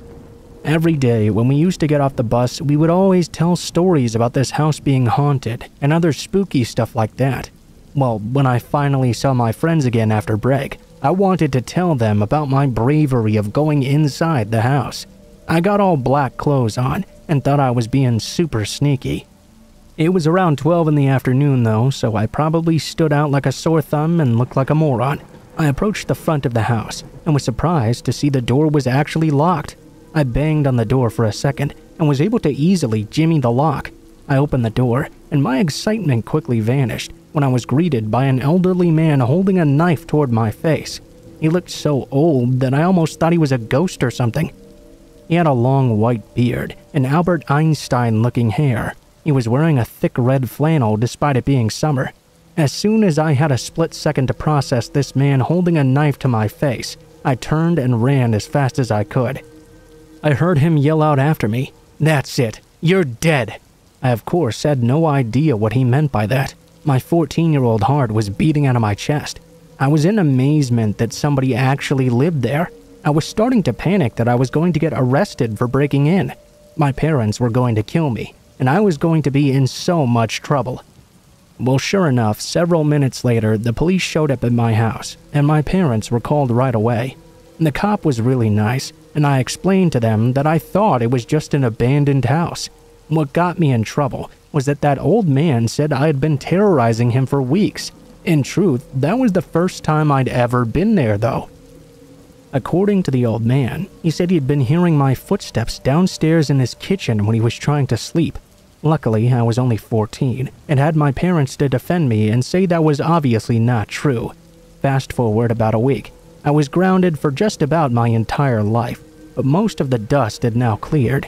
Every day, when we used to get off the bus, we would always tell stories about this house being haunted and other spooky stuff like that. Well, when I finally saw my friends again after break, I wanted to tell them about my bravery of going inside the house. I got all black clothes on and thought I was being super sneaky. It was around 12 in the afternoon, though, so I probably stood out like a sore thumb and looked like a moron. I approached the front of the house and was surprised to see the door was actually locked. I banged on the door for a second and was able to easily jimmy the lock. I opened the door, and my excitement quickly vanished when I was greeted by an elderly man holding a knife toward my face. He looked so old that I almost thought he was a ghost or something. He had a long white beard and Albert Einstein looking hair. He was wearing a thick red flannel despite it being summer. As soon as I had a split second to process this man holding a knife to my face, I turned and ran as fast as I could. I heard him yell out after me, That's it, you're dead. I, of course, had no idea what he meant by that. My 14 year old heart was beating out of my chest. I was in amazement that somebody actually lived there. I was starting to panic that I was going to get arrested for breaking in. My parents were going to kill me, and I was going to be in so much trouble. Well, sure enough, several minutes later, the police showed up at my house, and my parents were called right away. The cop was really nice, and I explained to them that I thought it was just an abandoned house. What got me in trouble was that that old man said I had been terrorizing him for weeks. In truth, that was the first time I'd ever been there, though. According to the old man, he said he'd been hearing my footsteps downstairs in his kitchen when he was trying to sleep. Luckily, I was only 14 and had my parents to defend me and say that was obviously not true. Fast forward about a week, I was grounded for just about my entire life, but most of the dust had now cleared.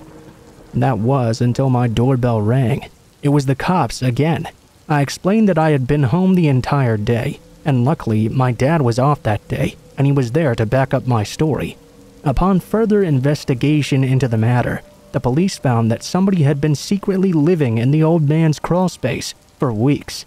That was until my doorbell rang. It was the cops again. I explained that I had been home the entire day, and luckily my dad was off that day, and he was there to back up my story. Upon further investigation into the matter, the police found that somebody had been secretly living in the old man's crawlspace for weeks.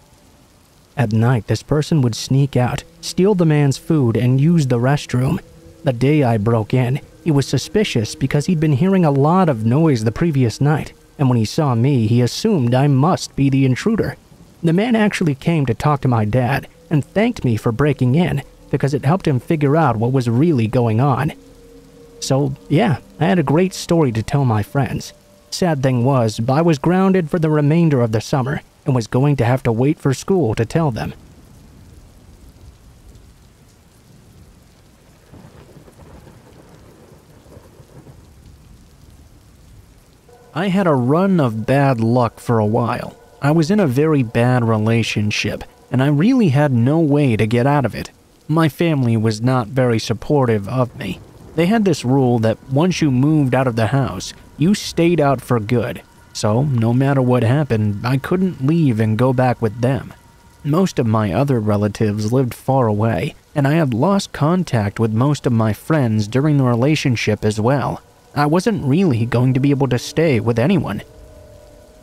At night, this person would sneak out, steal the man's food, and use the restroom. The day I broke in, he was suspicious because he'd been hearing a lot of noise the previous night, and when he saw me, he assumed I must be the intruder. The man actually came to talk to my dad and thanked me for breaking in because it helped him figure out what was really going on. So, yeah, I had a great story to tell my friends. Sad thing was, I was grounded for the remainder of the summer and was going to have to wait for school to tell them. I had a run of bad luck for a while. I was in a very bad relationship, and I really had no way to get out of it. My family was not very supportive of me. They had this rule that once you moved out of the house, you stayed out for good. So, no matter what happened, I couldn't leave and go back with them. Most of my other relatives lived far away, and I had lost contact with most of my friends during the relationship as well. I wasn't really going to be able to stay with anyone.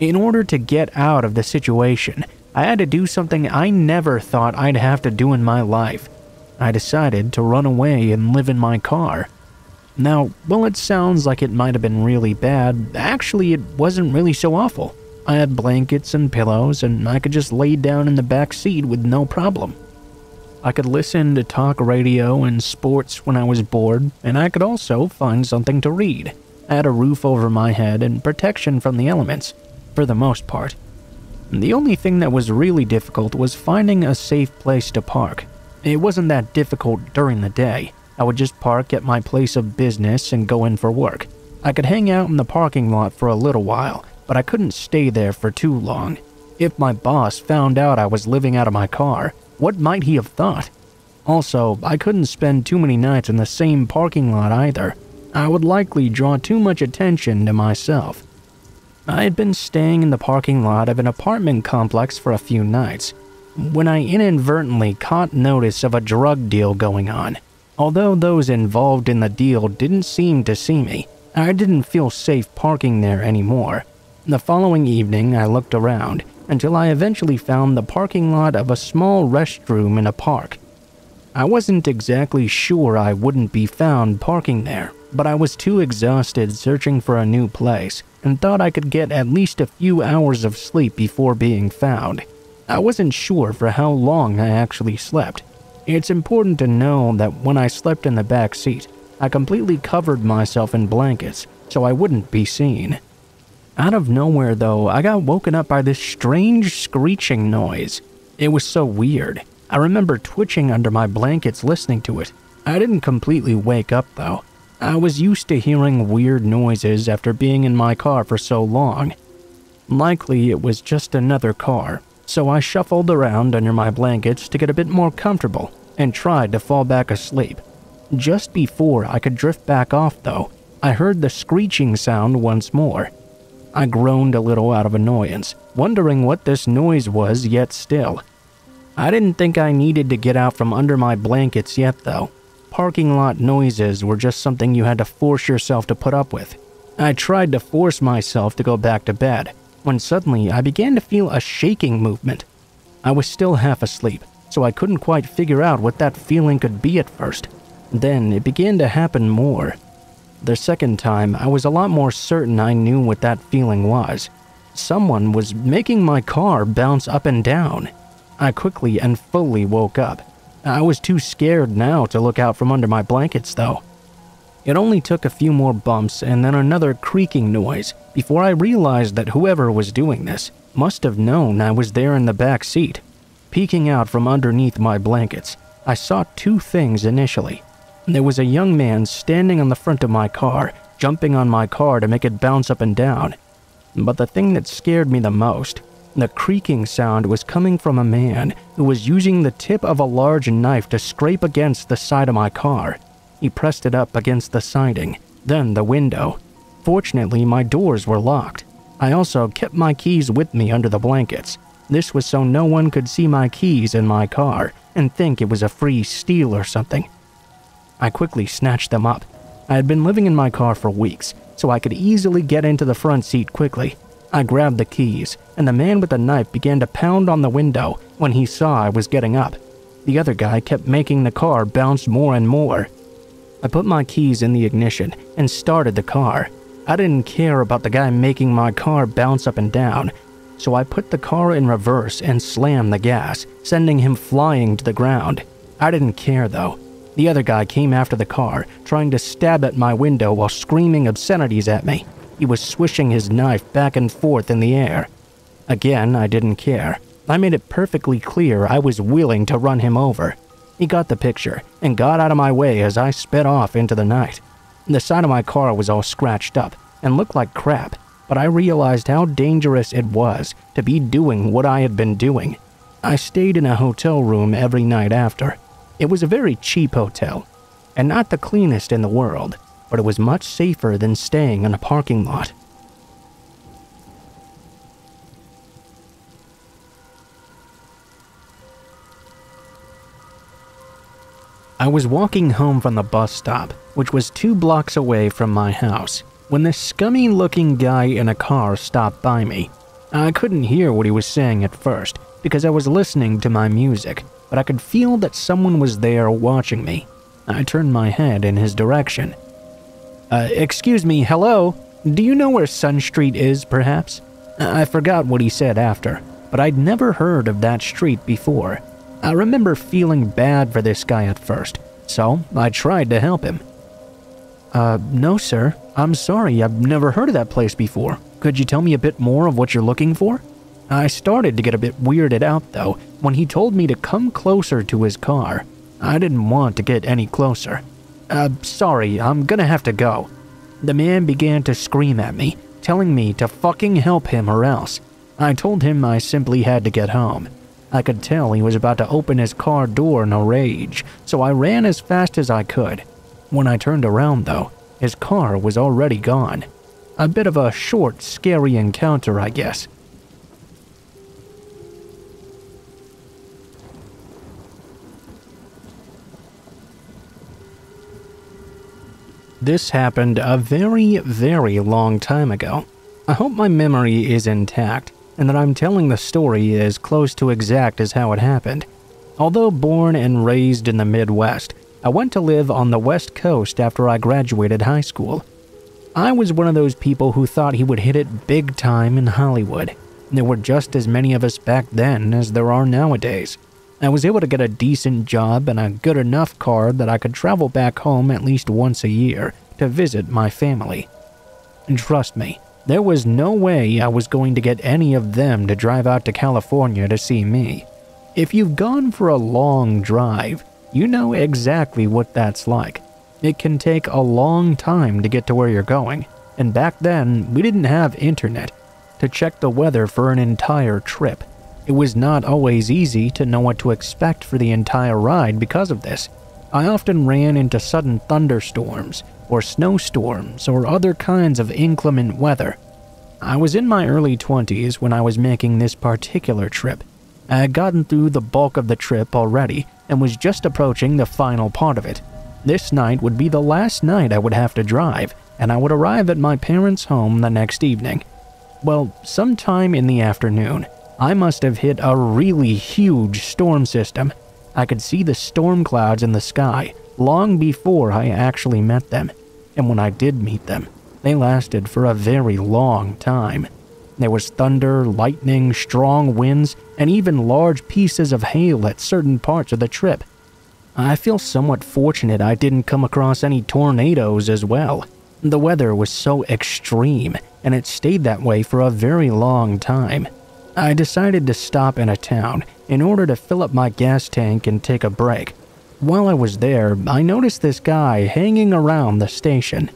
In order to get out of the situation, I had to do something I never thought I'd have to do in my life. I decided to run away and live in my car. Now, while it sounds like it might have been really bad, actually it wasn't really so awful. I had blankets and pillows, and I could just lay down in the back seat with no problem. I could listen to talk radio and sports when I was bored, and I could also find something to read. I had a roof over my head and protection from the elements, for the most part. The only thing that was really difficult was finding a safe place to park. It wasn't that difficult during the day. I would just park at my place of business and go in for work. I could hang out in the parking lot for a little while, but I couldn't stay there for too long. If my boss found out I was living out of my car, what might he have thought? Also, I couldn't spend too many nights in the same parking lot either. I would likely draw too much attention to myself. I had been staying in the parking lot of an apartment complex for a few nights, when I inadvertently caught notice of a drug deal going on. Although those involved in the deal didn't seem to see me, I didn't feel safe parking there anymore. The following evening, I looked around until I eventually found the parking lot of a small restroom in a park. I wasn't exactly sure I wouldn't be found parking there, but I was too exhausted searching for a new place and thought I could get at least a few hours of sleep before being found. I wasn't sure for how long I actually slept. It's important to know that when I slept in the back seat, I completely covered myself in blankets so I wouldn't be seen. Out of nowhere, though, I got woken up by this strange screeching noise. It was so weird. I remember twitching under my blankets listening to it. I didn't completely wake up, though. I was used to hearing weird noises after being in my car for so long. Likely it was just another car, so I shuffled around under my blankets to get a bit more comfortable and tried to fall back asleep. Just before I could drift back off, though, I heard the screeching sound once more. I groaned a little out of annoyance, wondering what this noise was yet still. I didn't think I needed to get out from under my blankets yet, though. Parking lot noises were just something you had to force yourself to put up with. I tried to force myself to go back to bed, when suddenly I began to feel a shaking movement. I was still half asleep, so I couldn't quite figure out what that feeling could be at first. Then it began to happen more. The second time, I was a lot more certain I knew what that feeling was. Someone was making my car bounce up and down. I quickly and fully woke up. I was too scared now to look out from under my blankets, though. It only took a few more bumps and then another creaking noise before I realized that whoever was doing this must have known I was there in the back seat. Peeking out from underneath my blankets, I saw two things initially. There was a young man standing on the front of my car, jumping on my car to make it bounce up and down. But the thing that scared me the most, the creaking sound was coming from a man who was using the tip of a large knife to scrape against the side of my car. He pressed it up against the siding, then the window. Fortunately, my doors were locked. I also kept my keys with me under the blankets. This was so no one could see my keys in my car and think it was a free steal or something. I quickly snatched them up. I had been living in my car for weeks, so I could easily get into the front seat quickly. I grabbed the keys, and the man with the knife began to pound on the window when he saw I was getting up. The other guy kept making the car bounce more and more. I put my keys in the ignition and started the car. I didn't care about the guy making my car bounce up and down, so I put the car in reverse and slammed the gas, sending him flying to the ground. I didn't care though. The other guy came after the car, trying to stab at my window while screaming obscenities at me. He was swishing his knife back and forth in the air. Again, I didn't care. I made it perfectly clear I was willing to run him over. He got the picture and got out of my way as I sped off into the night. The side of my car was all scratched up and looked like crap, but I realized how dangerous it was to be doing what I had been doing. I stayed in a hotel room every night after, it was a very cheap hotel, and not the cleanest in the world, but it was much safer than staying in a parking lot. I was walking home from the bus stop, which was two blocks away from my house, when this scummy looking guy in a car stopped by me. I couldn't hear what he was saying at first because I was listening to my music, but I could feel that someone was there watching me. I turned my head in his direction. Uh, excuse me, hello? Do you know where Sun Street is, perhaps? I forgot what he said after, but I'd never heard of that street before. I remember feeling bad for this guy at first, so I tried to help him. Uh, no, sir. I'm sorry, I've never heard of that place before. Could you tell me a bit more of what you're looking for? I started to get a bit weirded out, though, when he told me to come closer to his car. I didn't want to get any closer. Uh, sorry, I'm gonna have to go. The man began to scream at me, telling me to fucking help him or else. I told him I simply had to get home. I could tell he was about to open his car door in a rage, so I ran as fast as I could. When I turned around, though, his car was already gone. A bit of a short, scary encounter, I guess. This happened a very, very long time ago. I hope my memory is intact and that I'm telling the story as close to exact as how it happened. Although born and raised in the Midwest, I went to live on the West Coast after I graduated high school. I was one of those people who thought he would hit it big time in Hollywood. There were just as many of us back then as there are nowadays. I was able to get a decent job and a good enough car that I could travel back home at least once a year to visit my family. And trust me, there was no way I was going to get any of them to drive out to California to see me. If you've gone for a long drive, you know exactly what that's like. It can take a long time to get to where you're going, and back then we didn't have internet to check the weather for an entire trip. It was not always easy to know what to expect for the entire ride because of this. I often ran into sudden thunderstorms, or snowstorms, or other kinds of inclement weather. I was in my early 20s when I was making this particular trip. I had gotten through the bulk of the trip already and was just approaching the final part of it. This night would be the last night I would have to drive, and I would arrive at my parents' home the next evening. Well, sometime in the afternoon, I must have hit a really huge storm system. I could see the storm clouds in the sky, long before I actually met them. And when I did meet them, they lasted for a very long time. There was thunder, lightning, strong winds, and even large pieces of hail at certain parts of the trip. I feel somewhat fortunate I didn't come across any tornadoes as well. The weather was so extreme, and it stayed that way for a very long time. I decided to stop in a town in order to fill up my gas tank and take a break. While I was there, I noticed this guy hanging around the station.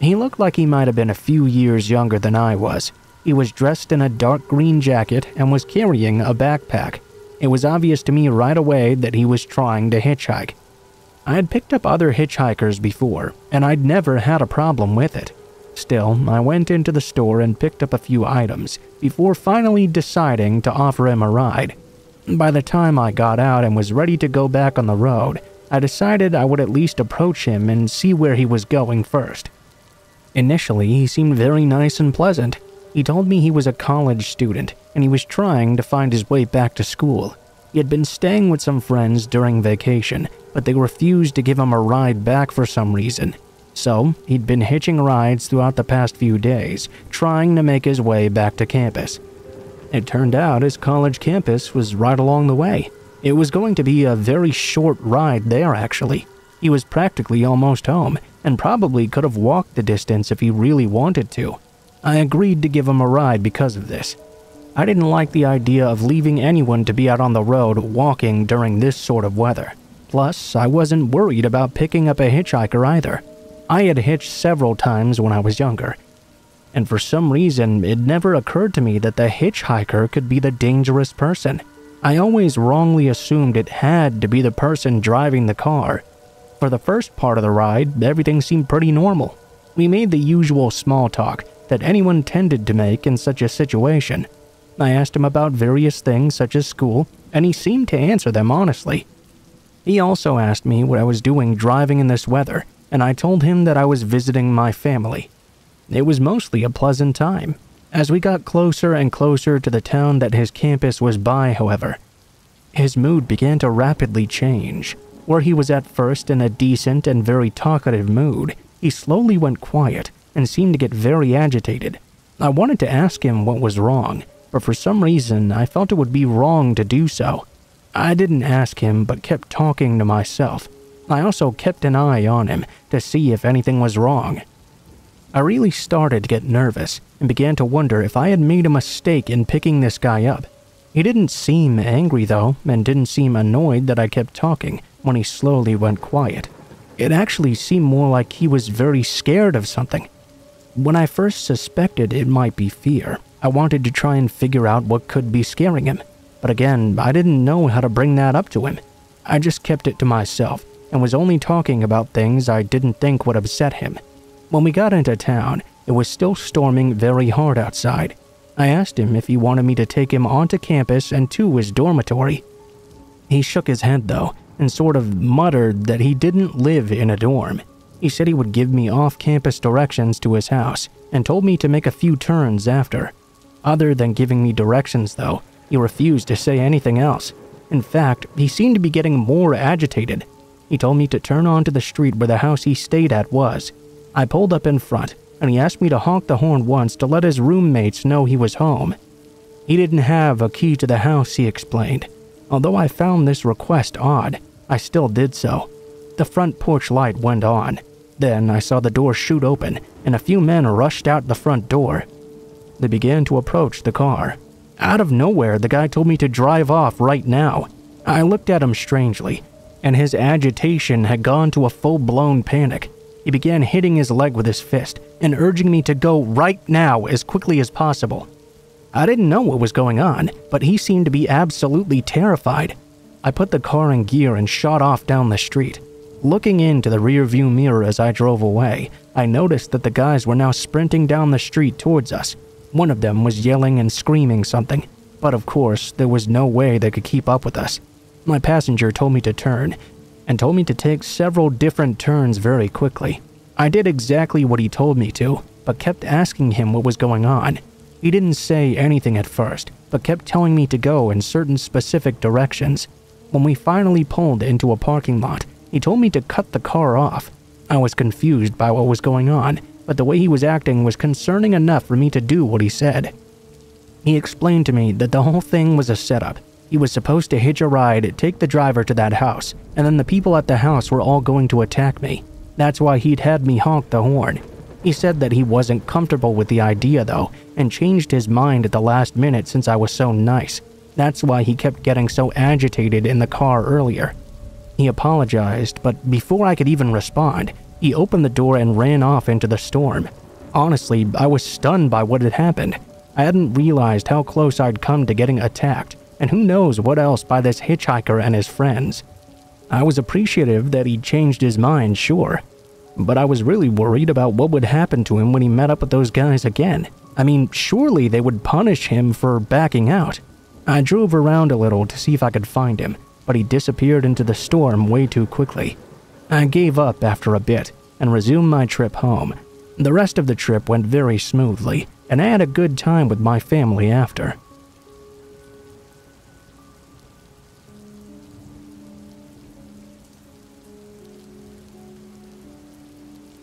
He looked like he might have been a few years younger than I was. He was dressed in a dark green jacket and was carrying a backpack. It was obvious to me right away that he was trying to hitchhike. I had picked up other hitchhikers before, and I'd never had a problem with it. Still, I went into the store and picked up a few items before finally deciding to offer him a ride. By the time I got out and was ready to go back on the road, I decided I would at least approach him and see where he was going first. Initially, he seemed very nice and pleasant. He told me he was a college student and he was trying to find his way back to school. He had been staying with some friends during vacation, but they refused to give him a ride back for some reason. So, he'd been hitching rides throughout the past few days, trying to make his way back to campus. It turned out his college campus was right along the way. It was going to be a very short ride there, actually. He was practically almost home, and probably could have walked the distance if he really wanted to. I agreed to give him a ride because of this. I didn't like the idea of leaving anyone to be out on the road walking during this sort of weather. Plus, I wasn't worried about picking up a hitchhiker either. I had hitched several times when I was younger, and for some reason, it never occurred to me that the hitchhiker could be the dangerous person. I always wrongly assumed it had to be the person driving the car, for the first part of the ride, everything seemed pretty normal. We made the usual small talk that anyone tended to make in such a situation. I asked him about various things such as school, and he seemed to answer them honestly. He also asked me what I was doing driving in this weather, and I told him that I was visiting my family. It was mostly a pleasant time. As we got closer and closer to the town that his campus was by, however, his mood began to rapidly change. Where he was at first in a decent and very talkative mood, he slowly went quiet and seemed to get very agitated. I wanted to ask him what was wrong, but for some reason I felt it would be wrong to do so. I didn't ask him but kept talking to myself. I also kept an eye on him to see if anything was wrong. I really started to get nervous and began to wonder if I had made a mistake in picking this guy up. He didn't seem angry though, and didn't seem annoyed that I kept talking, when he slowly went quiet. It actually seemed more like he was very scared of something. When I first suspected it might be fear, I wanted to try and figure out what could be scaring him. But again, I didn't know how to bring that up to him. I just kept it to myself and was only talking about things I didn't think would upset him. When we got into town, it was still storming very hard outside. I asked him if he wanted me to take him onto campus and to his dormitory. He shook his head though and sort of muttered that he didn't live in a dorm. He said he would give me off campus directions to his house and told me to make a few turns after. Other than giving me directions, though, he refused to say anything else. In fact, he seemed to be getting more agitated. He told me to turn onto the street where the house he stayed at was. I pulled up in front, and he asked me to honk the horn once to let his roommates know he was home. He didn't have a key to the house, he explained. Although I found this request odd, I still did so. The front porch light went on. Then I saw the door shoot open, and a few men rushed out the front door. They began to approach the car. Out of nowhere, the guy told me to drive off right now. I looked at him strangely, and his agitation had gone to a full blown panic. He began hitting his leg with his fist and urging me to go right now as quickly as possible. I didn't know what was going on, but he seemed to be absolutely terrified. I put the car in gear and shot off down the street. Looking into the rearview mirror as I drove away, I noticed that the guys were now sprinting down the street towards us. One of them was yelling and screaming something, but of course, there was no way they could keep up with us. My passenger told me to turn, and told me to take several different turns very quickly. I did exactly what he told me to, but kept asking him what was going on. He didn't say anything at first, but kept telling me to go in certain specific directions. When we finally pulled into a parking lot, He told me to cut the car off. I was confused by what was going on, but the way he was acting was concerning enough for me to do what he said. He explained to me that the whole thing was a setup. He was supposed to hitch a ride, take the driver to that house, and then the people at the house were all going to attack me. That's why he'd had me honk the horn. He said that he wasn't comfortable with the idea though, and changed his mind at the last minute since I was so nice. That's why he kept getting so agitated in the car earlier. He apologized, but before I could even respond, he opened the door and ran off into the storm. Honestly, I was stunned by what had happened. I hadn't realized how close I'd come to getting attacked, and who knows what else by this hitchhiker and his friends. I was appreciative that he'd changed his mind, sure, but I was really worried about what would happen to him when he met up with those guys again. I mean, surely they would punish him for backing out. I drove around a little to see if I could find him, but he disappeared into the storm way too quickly. I gave up after a bit and resumed my trip home. The rest of the trip went very smoothly, and I had a good time with my family after.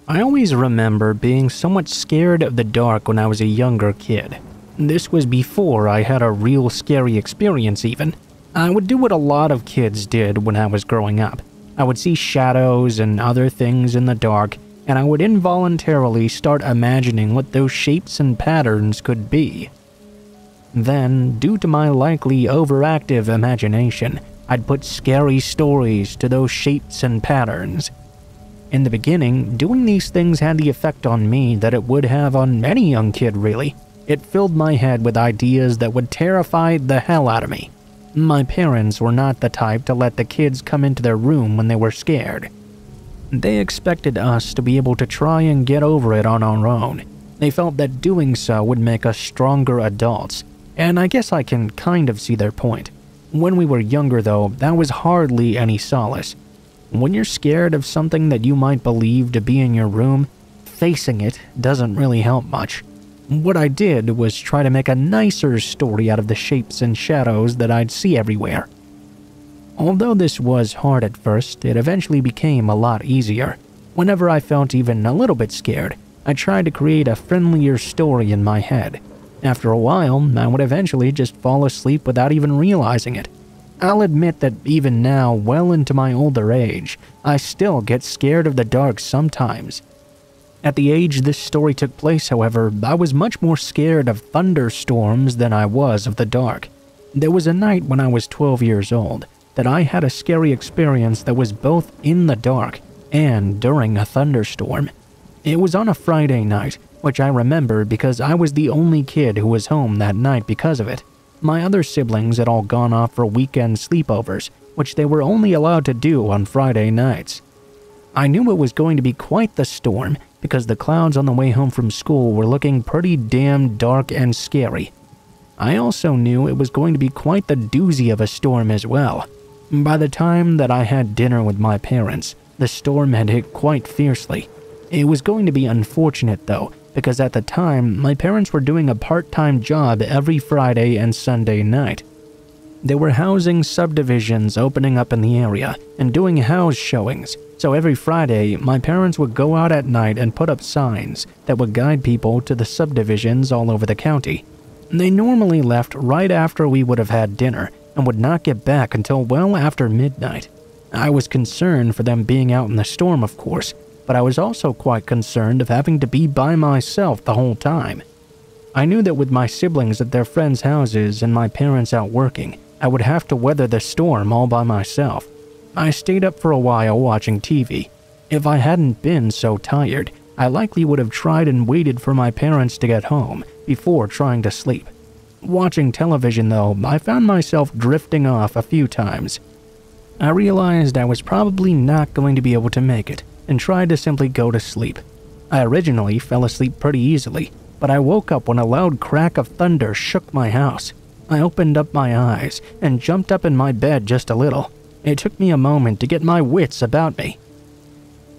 I always remember being somewhat scared of the dark when I was a younger kid. This was before I had a real scary experience, even. I would do what a lot of kids did when I was growing up. I would see shadows and other things in the dark, and I would involuntarily start imagining what those shapes and patterns could be. Then, due to my likely overactive imagination, I'd put scary stories to those shapes and patterns. In the beginning, doing these things had the effect on me that it would have on any young kid, really. It filled my head with ideas that would terrify the hell out of me. My parents were not the type to let the kids come into their room when they were scared. They expected us to be able to try and get over it on our own. They felt that doing so would make us stronger adults, and I guess I can kind of see their point. When we were younger, though, that was hardly any solace. When you're scared of something that you might believe to be in your room, facing it doesn't really help much. What I did was try to make a nicer story out of the shapes and shadows that I'd see everywhere. Although this was hard at first, it eventually became a lot easier. Whenever I felt even a little bit scared, I tried to create a friendlier story in my head. After a while, I would eventually just fall asleep without even realizing it. I'll admit that even now, well into my older age, I still get scared of the dark sometimes. At the age this story took place, however, I was much more scared of thunderstorms than I was of the dark. There was a night when I was 12 years old that I had a scary experience that was both in the dark and during a thunderstorm. It was on a Friday night, which I remember because I was the only kid who was home that night because of it. My other siblings had all gone off for weekend sleepovers, which they were only allowed to do on Friday nights. I knew it was going to be quite the storm because the clouds on the way home from school were looking pretty damn dark and scary. I also knew it was going to be quite the doozy of a storm as well. By the time that I had dinner with my parents, the storm had hit quite fiercely. It was going to be unfortunate though, because at the time, my parents were doing a part time job every Friday and Sunday night. There were housing subdivisions opening up in the area and doing house showings, so every Friday, my parents would go out at night and put up signs that would guide people to the subdivisions all over the county. They normally left right after we would have had dinner and would not get back until well after midnight. I was concerned for them being out in the storm, of course, but I was also quite concerned of having to be by myself the whole time. I knew that with my siblings at their friends' houses and my parents out working, I would have to weather the storm all by myself. I stayed up for a while watching TV. If I hadn't been so tired, I likely would have tried and waited for my parents to get home before trying to sleep. Watching television, though, I found myself drifting off a few times. I realized I was probably not going to be able to make it and tried to simply go to sleep. I originally fell asleep pretty easily, but I woke up when a loud crack of thunder shook my house. I opened up my eyes and jumped up in my bed just a little. It took me a moment to get my wits about me.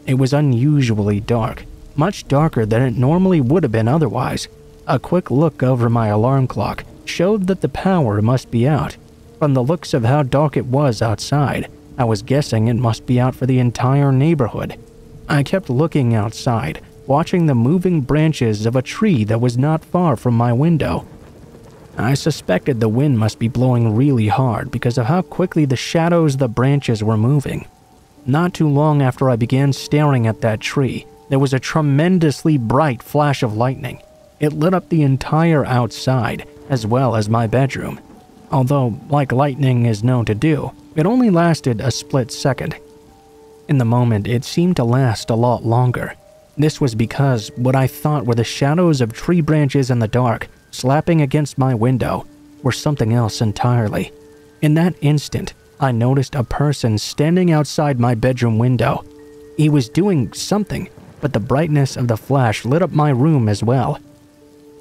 It was unusually dark, much darker than it normally would have been otherwise. A quick look over my alarm clock showed that the power must be out. From the looks of how dark it was outside, I was guessing it must be out for the entire neighborhood. I kept looking outside, watching the moving branches of a tree that was not far from my window. I suspected the wind must be blowing really hard because of how quickly the shadows of the branches were moving. Not too long after I began staring at that tree, there was a tremendously bright flash of lightning. It lit up the entire outside, as well as my bedroom. Although, like lightning is known to do, it only lasted a split second. In the moment, it seemed to last a lot longer. This was because what I thought were the shadows of tree branches in the dark slapping against my window were something else entirely. In that instant, I noticed a person standing outside my bedroom window. He was doing something, but the brightness of the flash lit up my room as well.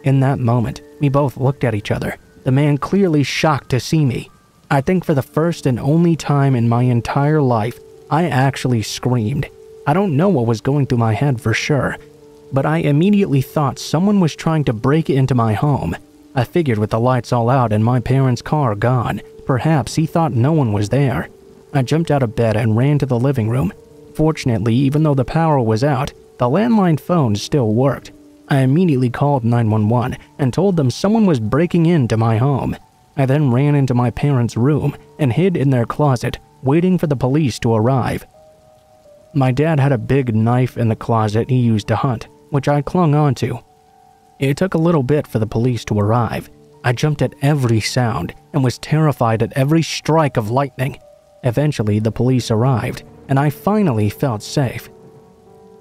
In that moment, we both looked at each other, the man clearly shocked to see me. I think for the first and only time in my entire life, I actually screamed. I don't know what was going through my head for sure, but I immediately thought someone was trying to break into my home. I figured with the lights all out and my parents' car gone, perhaps he thought no one was there. I jumped out of bed and ran to the living room. Fortunately, even though the power was out, the landline phone still worked. I immediately called 911 and told them someone was breaking into my home. I then ran into my parents' room and hid in their closet, waiting for the police to arrive. My dad had a big knife in the closet he used to hunt, which I clung onto. It took a little bit for the police to arrive. I jumped at every sound and was terrified at every strike of lightning. Eventually, the police arrived, and I finally felt safe.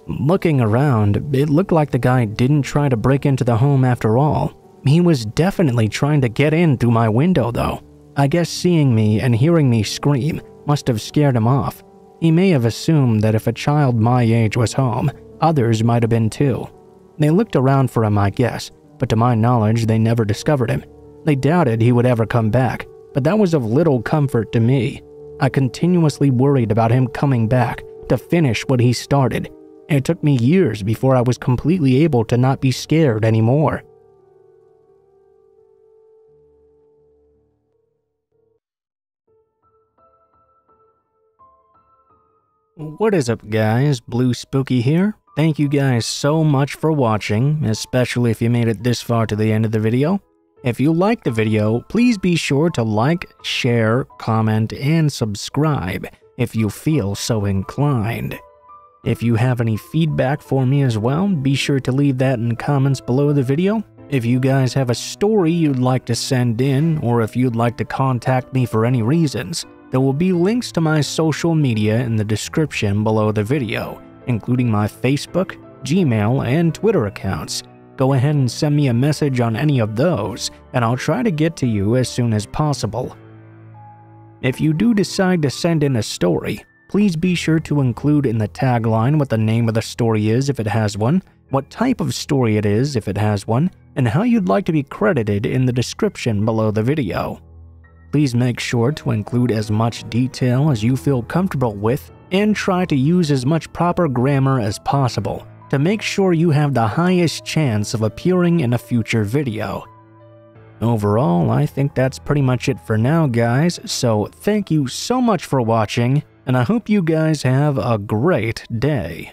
Looking around, it looked like the guy didn't try to break into the home after all. He was definitely trying to get in through my window, though. I guess seeing me and hearing me scream must have scared him off. He may have assumed that if a child my age was home, others might have been too. They looked around for him, I guess, but to my knowledge, they never discovered him. They doubted he would ever come back, but that was of little comfort to me. I continuously worried about him coming back to finish what he started. It took me years before I was completely able to not be scared anymore. What is up, guys? Blue Spooky here. Thank you guys so much for watching, especially if you made it this far to the end of the video. If you liked the video, please be sure to like, share, comment, and subscribe if you feel so inclined. If you have any feedback for me as well, be sure to leave that in comments below the video. If you guys have a story you'd like to send in, or if you'd like to contact me for any reasons, there will be links to my social media in the description below the video, including my Facebook, Gmail, and Twitter accounts. Go ahead and send me a message on any of those, and I'll try to get to you as soon as possible. If you do decide to send in a story, please be sure to include in the tagline what the name of the story is if it has one, what type of story it is if it has one, and how you'd like to be credited in the description below the video. Please make sure to include as much detail as you feel comfortable with and try to use as much proper grammar as possible to make sure you have the highest chance of appearing in a future video. Overall, I think that's pretty much it for now, guys, so thank you so much for watching, and I hope you guys have a great day.